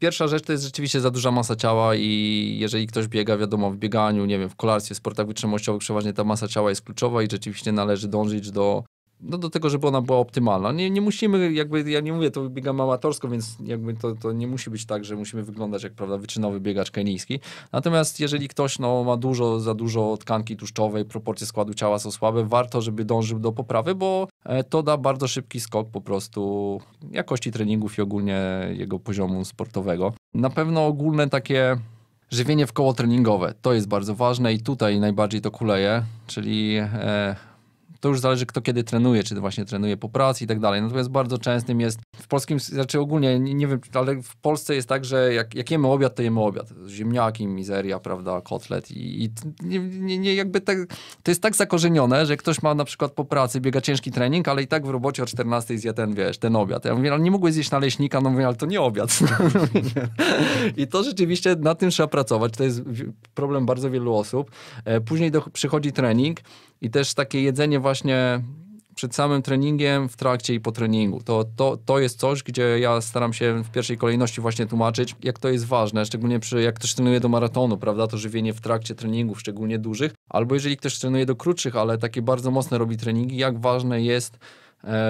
Pierwsza rzecz to jest rzeczywiście za duża masa ciała i jeżeli ktoś biega, wiadomo, w bieganiu, nie wiem, w kolarstwie, sportach wytrzymałościowych przeważnie ta masa ciała jest kluczowa i rzeczywiście należy dążyć do no do tego, żeby ona była optymalna. Nie, nie musimy, jakby, ja nie mówię, to biegamy amatorsko, więc jakby to, to nie musi być tak, że musimy wyglądać jak, prawda, wyczynowy biegacz kenijski. Natomiast jeżeli ktoś, no, ma dużo, za dużo tkanki tłuszczowej, proporcje składu ciała są słabe, warto, żeby dążył do poprawy, bo e, to da bardzo szybki skok po prostu jakości treningów i ogólnie jego poziomu sportowego. Na pewno ogólne takie żywienie w koło treningowe, to jest bardzo ważne i tutaj najbardziej to kuleje, czyli e, to już zależy kto kiedy trenuje, czy właśnie trenuje po pracy i tak dalej. Natomiast bardzo częstym jest w polskim, znaczy ogólnie, nie, nie wiem, ale w Polsce jest tak, że jak, jak jemy obiad, to jemy obiad. Ziemniaki, mizeria, prawda, kotlet i, i nie, nie, nie, jakby tak, to jest tak zakorzenione, że ktoś ma na przykład po pracy, biega ciężki trening, ale i tak w robocie o 14 zje ten, wiesz, ten obiad. Ja mówię, ale nie mogłeś zjeść naleśnika, no mówię, ale to nie obiad. I to rzeczywiście nad tym trzeba pracować. To jest problem bardzo wielu osób. E, później do, przychodzi trening i też takie jedzenie właśnie przed samym treningiem, w trakcie i po treningu. To, to, to jest coś, gdzie ja staram się w pierwszej kolejności właśnie tłumaczyć, jak to jest ważne, szczególnie przy, jak ktoś trenuje do maratonu, prawda, to żywienie w trakcie treningów, szczególnie dużych, albo jeżeli ktoś trenuje do krótszych, ale takie bardzo mocne robi treningi, jak ważne jest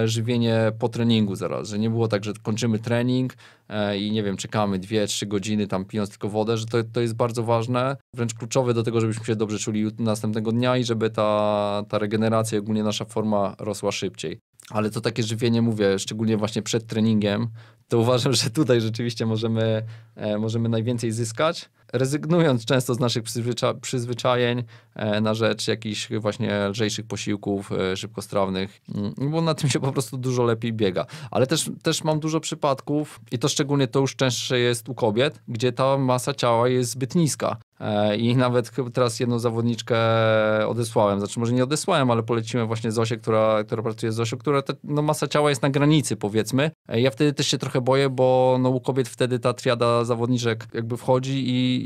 żywienie po treningu zaraz, że nie było tak, że kończymy trening e, i nie wiem, czekamy 2-3 godziny tam pijąc tylko wodę, że to, to jest bardzo ważne, wręcz kluczowe do tego, żebyśmy się dobrze czuli następnego dnia i żeby ta, ta regeneracja, ogólnie nasza forma rosła szybciej. Ale to takie żywienie, mówię, szczególnie właśnie przed treningiem, to uważam, że tutaj rzeczywiście możemy, e, możemy najwięcej zyskać rezygnując często z naszych przyzwycza przyzwyczajeń e, na rzecz jakichś właśnie lżejszych posiłków e, szybkostrawnych, mm, bo na tym się po prostu dużo lepiej biega. Ale też, też mam dużo przypadków i to szczególnie to już częstsze jest u kobiet, gdzie ta masa ciała jest zbyt niska. E, I nawet teraz jedną zawodniczkę odesłałem, znaczy może nie odesłałem, ale poleciłem właśnie Zosię, która, która pracuje z Zosią, która te, no masa ciała jest na granicy powiedzmy. Ja wtedy też się trochę boję, bo no u kobiet wtedy ta triada zawodniczek jakby wchodzi i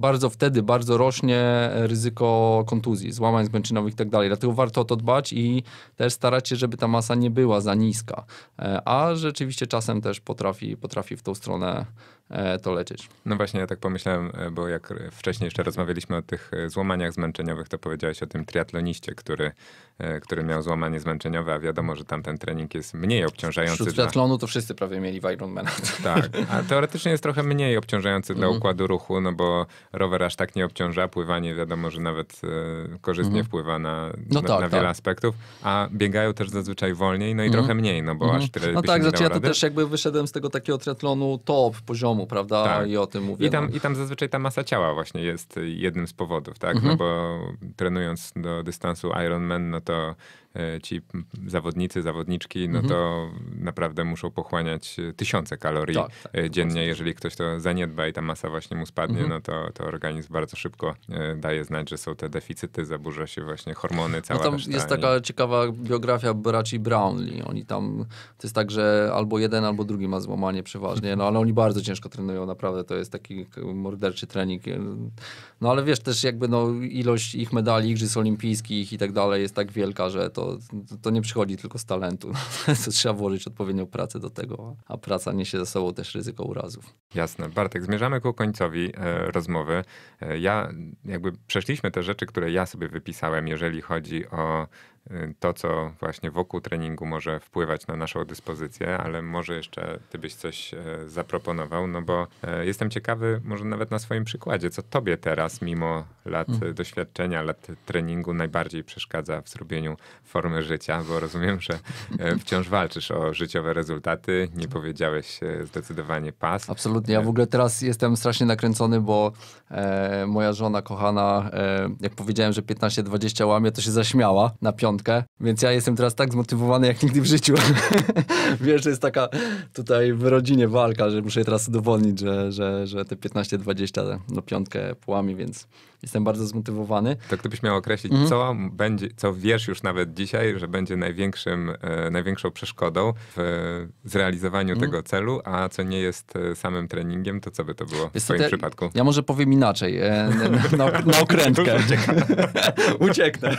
bardzo wtedy bardzo rośnie ryzyko kontuzji, złamań zmęczynowych i tak dalej. Dlatego warto o to dbać i też starać się, żeby ta masa nie była za niska. E, a rzeczywiście czasem też potrafi, potrafi w tą stronę e, to lecieć. No właśnie, ja tak pomyślałem, e, bo jak wcześniej jeszcze rozmawialiśmy o tych złamaniach zmęczeniowych, to powiedziałeś o tym triatloniście, który, który miał złamanie zmęczeniowe, a wiadomo, że tamten trening jest mniej obciążający. Wśród triatlonu to wszyscy prawie mieli w Ironmana. Tak, a teoretycznie jest trochę mniej obciążający dla mhm. układu ruchu, no bo rower aż tak nie obciąża, pływanie wiadomo, że nawet e, korzystnie mhm. wpływa na, no na, tak, na wiele tak. aspektów, a biegają też zazwyczaj wolniej, no i mhm. trochę mniej, no bo mhm. aż tyle No tak, znaczy ja to też jakby wyszedłem z tego takiego triatlonu top poziomu, prawda, tak. i o tym mówię. I tam, no. I tam zazwyczaj ta masa ciała właśnie jest jednym z powodów, tak, no mhm. bo trenując do dystansu Ironman, no to E, ci zawodnicy, zawodniczki, no mhm. to naprawdę muszą pochłaniać e, tysiące kalorii tak, tak, e, dziennie. Jeżeli ktoś to zaniedba i ta masa właśnie mu spadnie, mhm. no to, to organizm bardzo szybko daje znać, że są te deficyty, zaburza się właśnie hormony, cała no tam reszta, jest taka ciekawa biografia braci Brownlee. Oni tam, to jest tak, że albo jeden, albo drugi ma złamanie przeważnie, no ale oni bardzo ciężko trenują, naprawdę to jest taki morderczy trening. No ale wiesz, też jakby no ilość ich medali, igrzysk olimpijskich i tak dalej jest tak wielka, że to to, to nie przychodzi tylko z talentu. to trzeba włożyć odpowiednią pracę do tego, a praca niesie ze sobą też ryzyko urazów. Jasne. Bartek, zmierzamy ku końcowi e, rozmowy. E, ja jakby przeszliśmy te rzeczy, które ja sobie wypisałem, jeżeli chodzi o to, co właśnie wokół treningu może wpływać na naszą dyspozycję, ale może jeszcze ty byś coś e, zaproponował, no bo e, jestem ciekawy, może nawet na swoim przykładzie, co tobie teraz, mimo lat hmm. doświadczenia, lat treningu, najbardziej przeszkadza w zrobieniu formy życia, bo rozumiem, że e, wciąż walczysz o życiowe rezultaty, nie powiedziałeś zdecydowanie pas. Absolutnie, ja w ogóle teraz jestem strasznie nakręcony, bo e, moja żona kochana, e, jak powiedziałem, że 15-20 łamie, to się zaśmiała na piątkę piątkę, więc ja jestem teraz tak zmotywowany jak nigdy w życiu. Wiesz, że jest taka tutaj w rodzinie walka, że muszę teraz udowodnić, że, że, że te 15-20 no piątkę połami, więc jestem bardzo zmotywowany. To gdybyś miał określić, mhm. co będzie, co wiesz już nawet dzisiaj, że będzie największym, e, największą przeszkodą w zrealizowaniu mhm. tego celu, a co nie jest e, samym treningiem, to co by to było w twoim przypadku? Ja może powiem inaczej, e, na, na, na okrętkę. Ucieknę.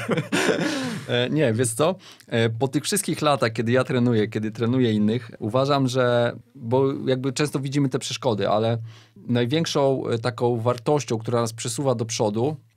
E, nie, wiesz co? E, po tych wszystkich latach, kiedy ja trenuję, kiedy trenuję innych, uważam, że, bo jakby często widzimy te przeszkody, ale największą e, taką wartością, która nas przesuwa do przodu,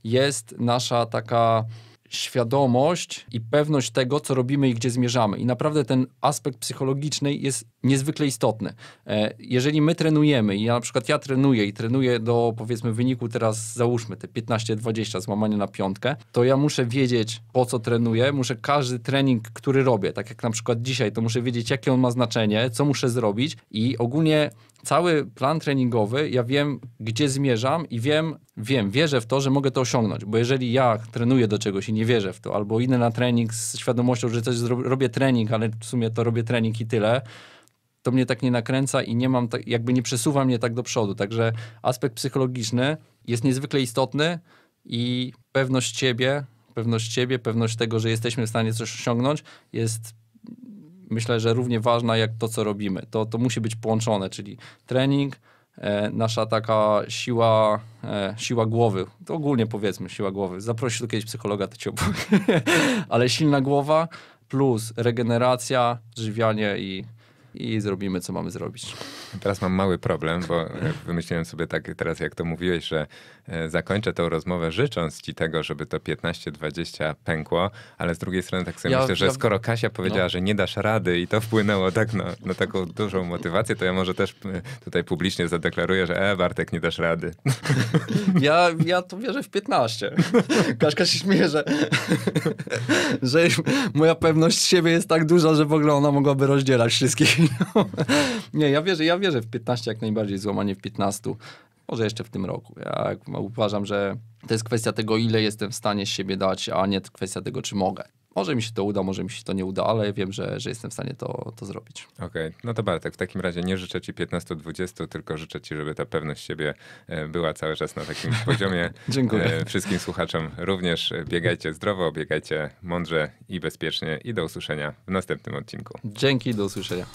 jest nasza taka świadomość i pewność tego, co robimy i gdzie zmierzamy. I naprawdę ten aspekt psychologiczny jest niezwykle istotny. E, jeżeli my trenujemy, i ja na przykład ja trenuję i trenuję do powiedzmy wyniku teraz załóżmy te 15-20 złamania na piątkę, to ja muszę wiedzieć po co trenuję, muszę każdy trening, który robię, tak jak na przykład dzisiaj, to muszę wiedzieć jakie on ma znaczenie, co muszę zrobić i ogólnie cały plan treningowy, ja wiem, gdzie zmierzam i wiem, wiem, wierzę w to, że mogę to osiągnąć. Bo jeżeli ja trenuję do czegoś i nie wierzę w to, albo idę na trening z świadomością, że coś robię trening, ale w sumie to robię trening i tyle, to mnie tak nie nakręca i nie mam, tak, jakby nie przesuwa mnie tak do przodu. Także aspekt psychologiczny jest niezwykle istotny i pewność siebie, pewność siebie, pewność tego, że jesteśmy w stanie coś osiągnąć jest myślę, że równie ważna jak to, co robimy. To, to musi być połączone, czyli trening, nasza taka siła, e, siła głowy, to ogólnie powiedzmy siła głowy. Zaprosisz tu kiedyś psychologa, to ci opowie. Ale silna głowa plus regeneracja, żywianie i i zrobimy, co mamy zrobić. Teraz mam mały problem, bo wymyśliłem sobie tak teraz, jak to mówiłeś, że e, zakończę tę rozmowę życząc ci tego, żeby to 15-20 pękło, ale z drugiej strony tak sobie ja, myślę, że ja... skoro Kasia powiedziała, no. że nie dasz rady i to wpłynęło tak na, na, taką dużą motywację, to ja może też e, tutaj publicznie zadeklaruję, że e, Bartek, nie dasz rady. Ja, ja to wierzę w 15. Kaśka się śmieje, że, że moja pewność siebie jest tak duża, że w ogóle ona mogłaby rozdzielać wszystkich. nie, ja wierzę, ja wierzę w 15 jak najbardziej, złamanie w 15. Może jeszcze w tym roku. Ja uważam, że to jest kwestia tego, ile jestem w stanie z siebie dać, a nie kwestia tego, czy mogę. Może mi się to uda, może mi się to nie uda, ale wiem, że, że jestem w stanie to, to zrobić. Okej, okay. no to Bartek, w takim razie nie życzę ci 15-20, tylko życzę ci, żeby ta pewność siebie e, była cały czas na takim poziomie. Dziękuję. E, wszystkim słuchaczom również biegajcie zdrowo, biegajcie mądrze i bezpiecznie i do usłyszenia w następnym odcinku. Dzięki, do usłyszenia.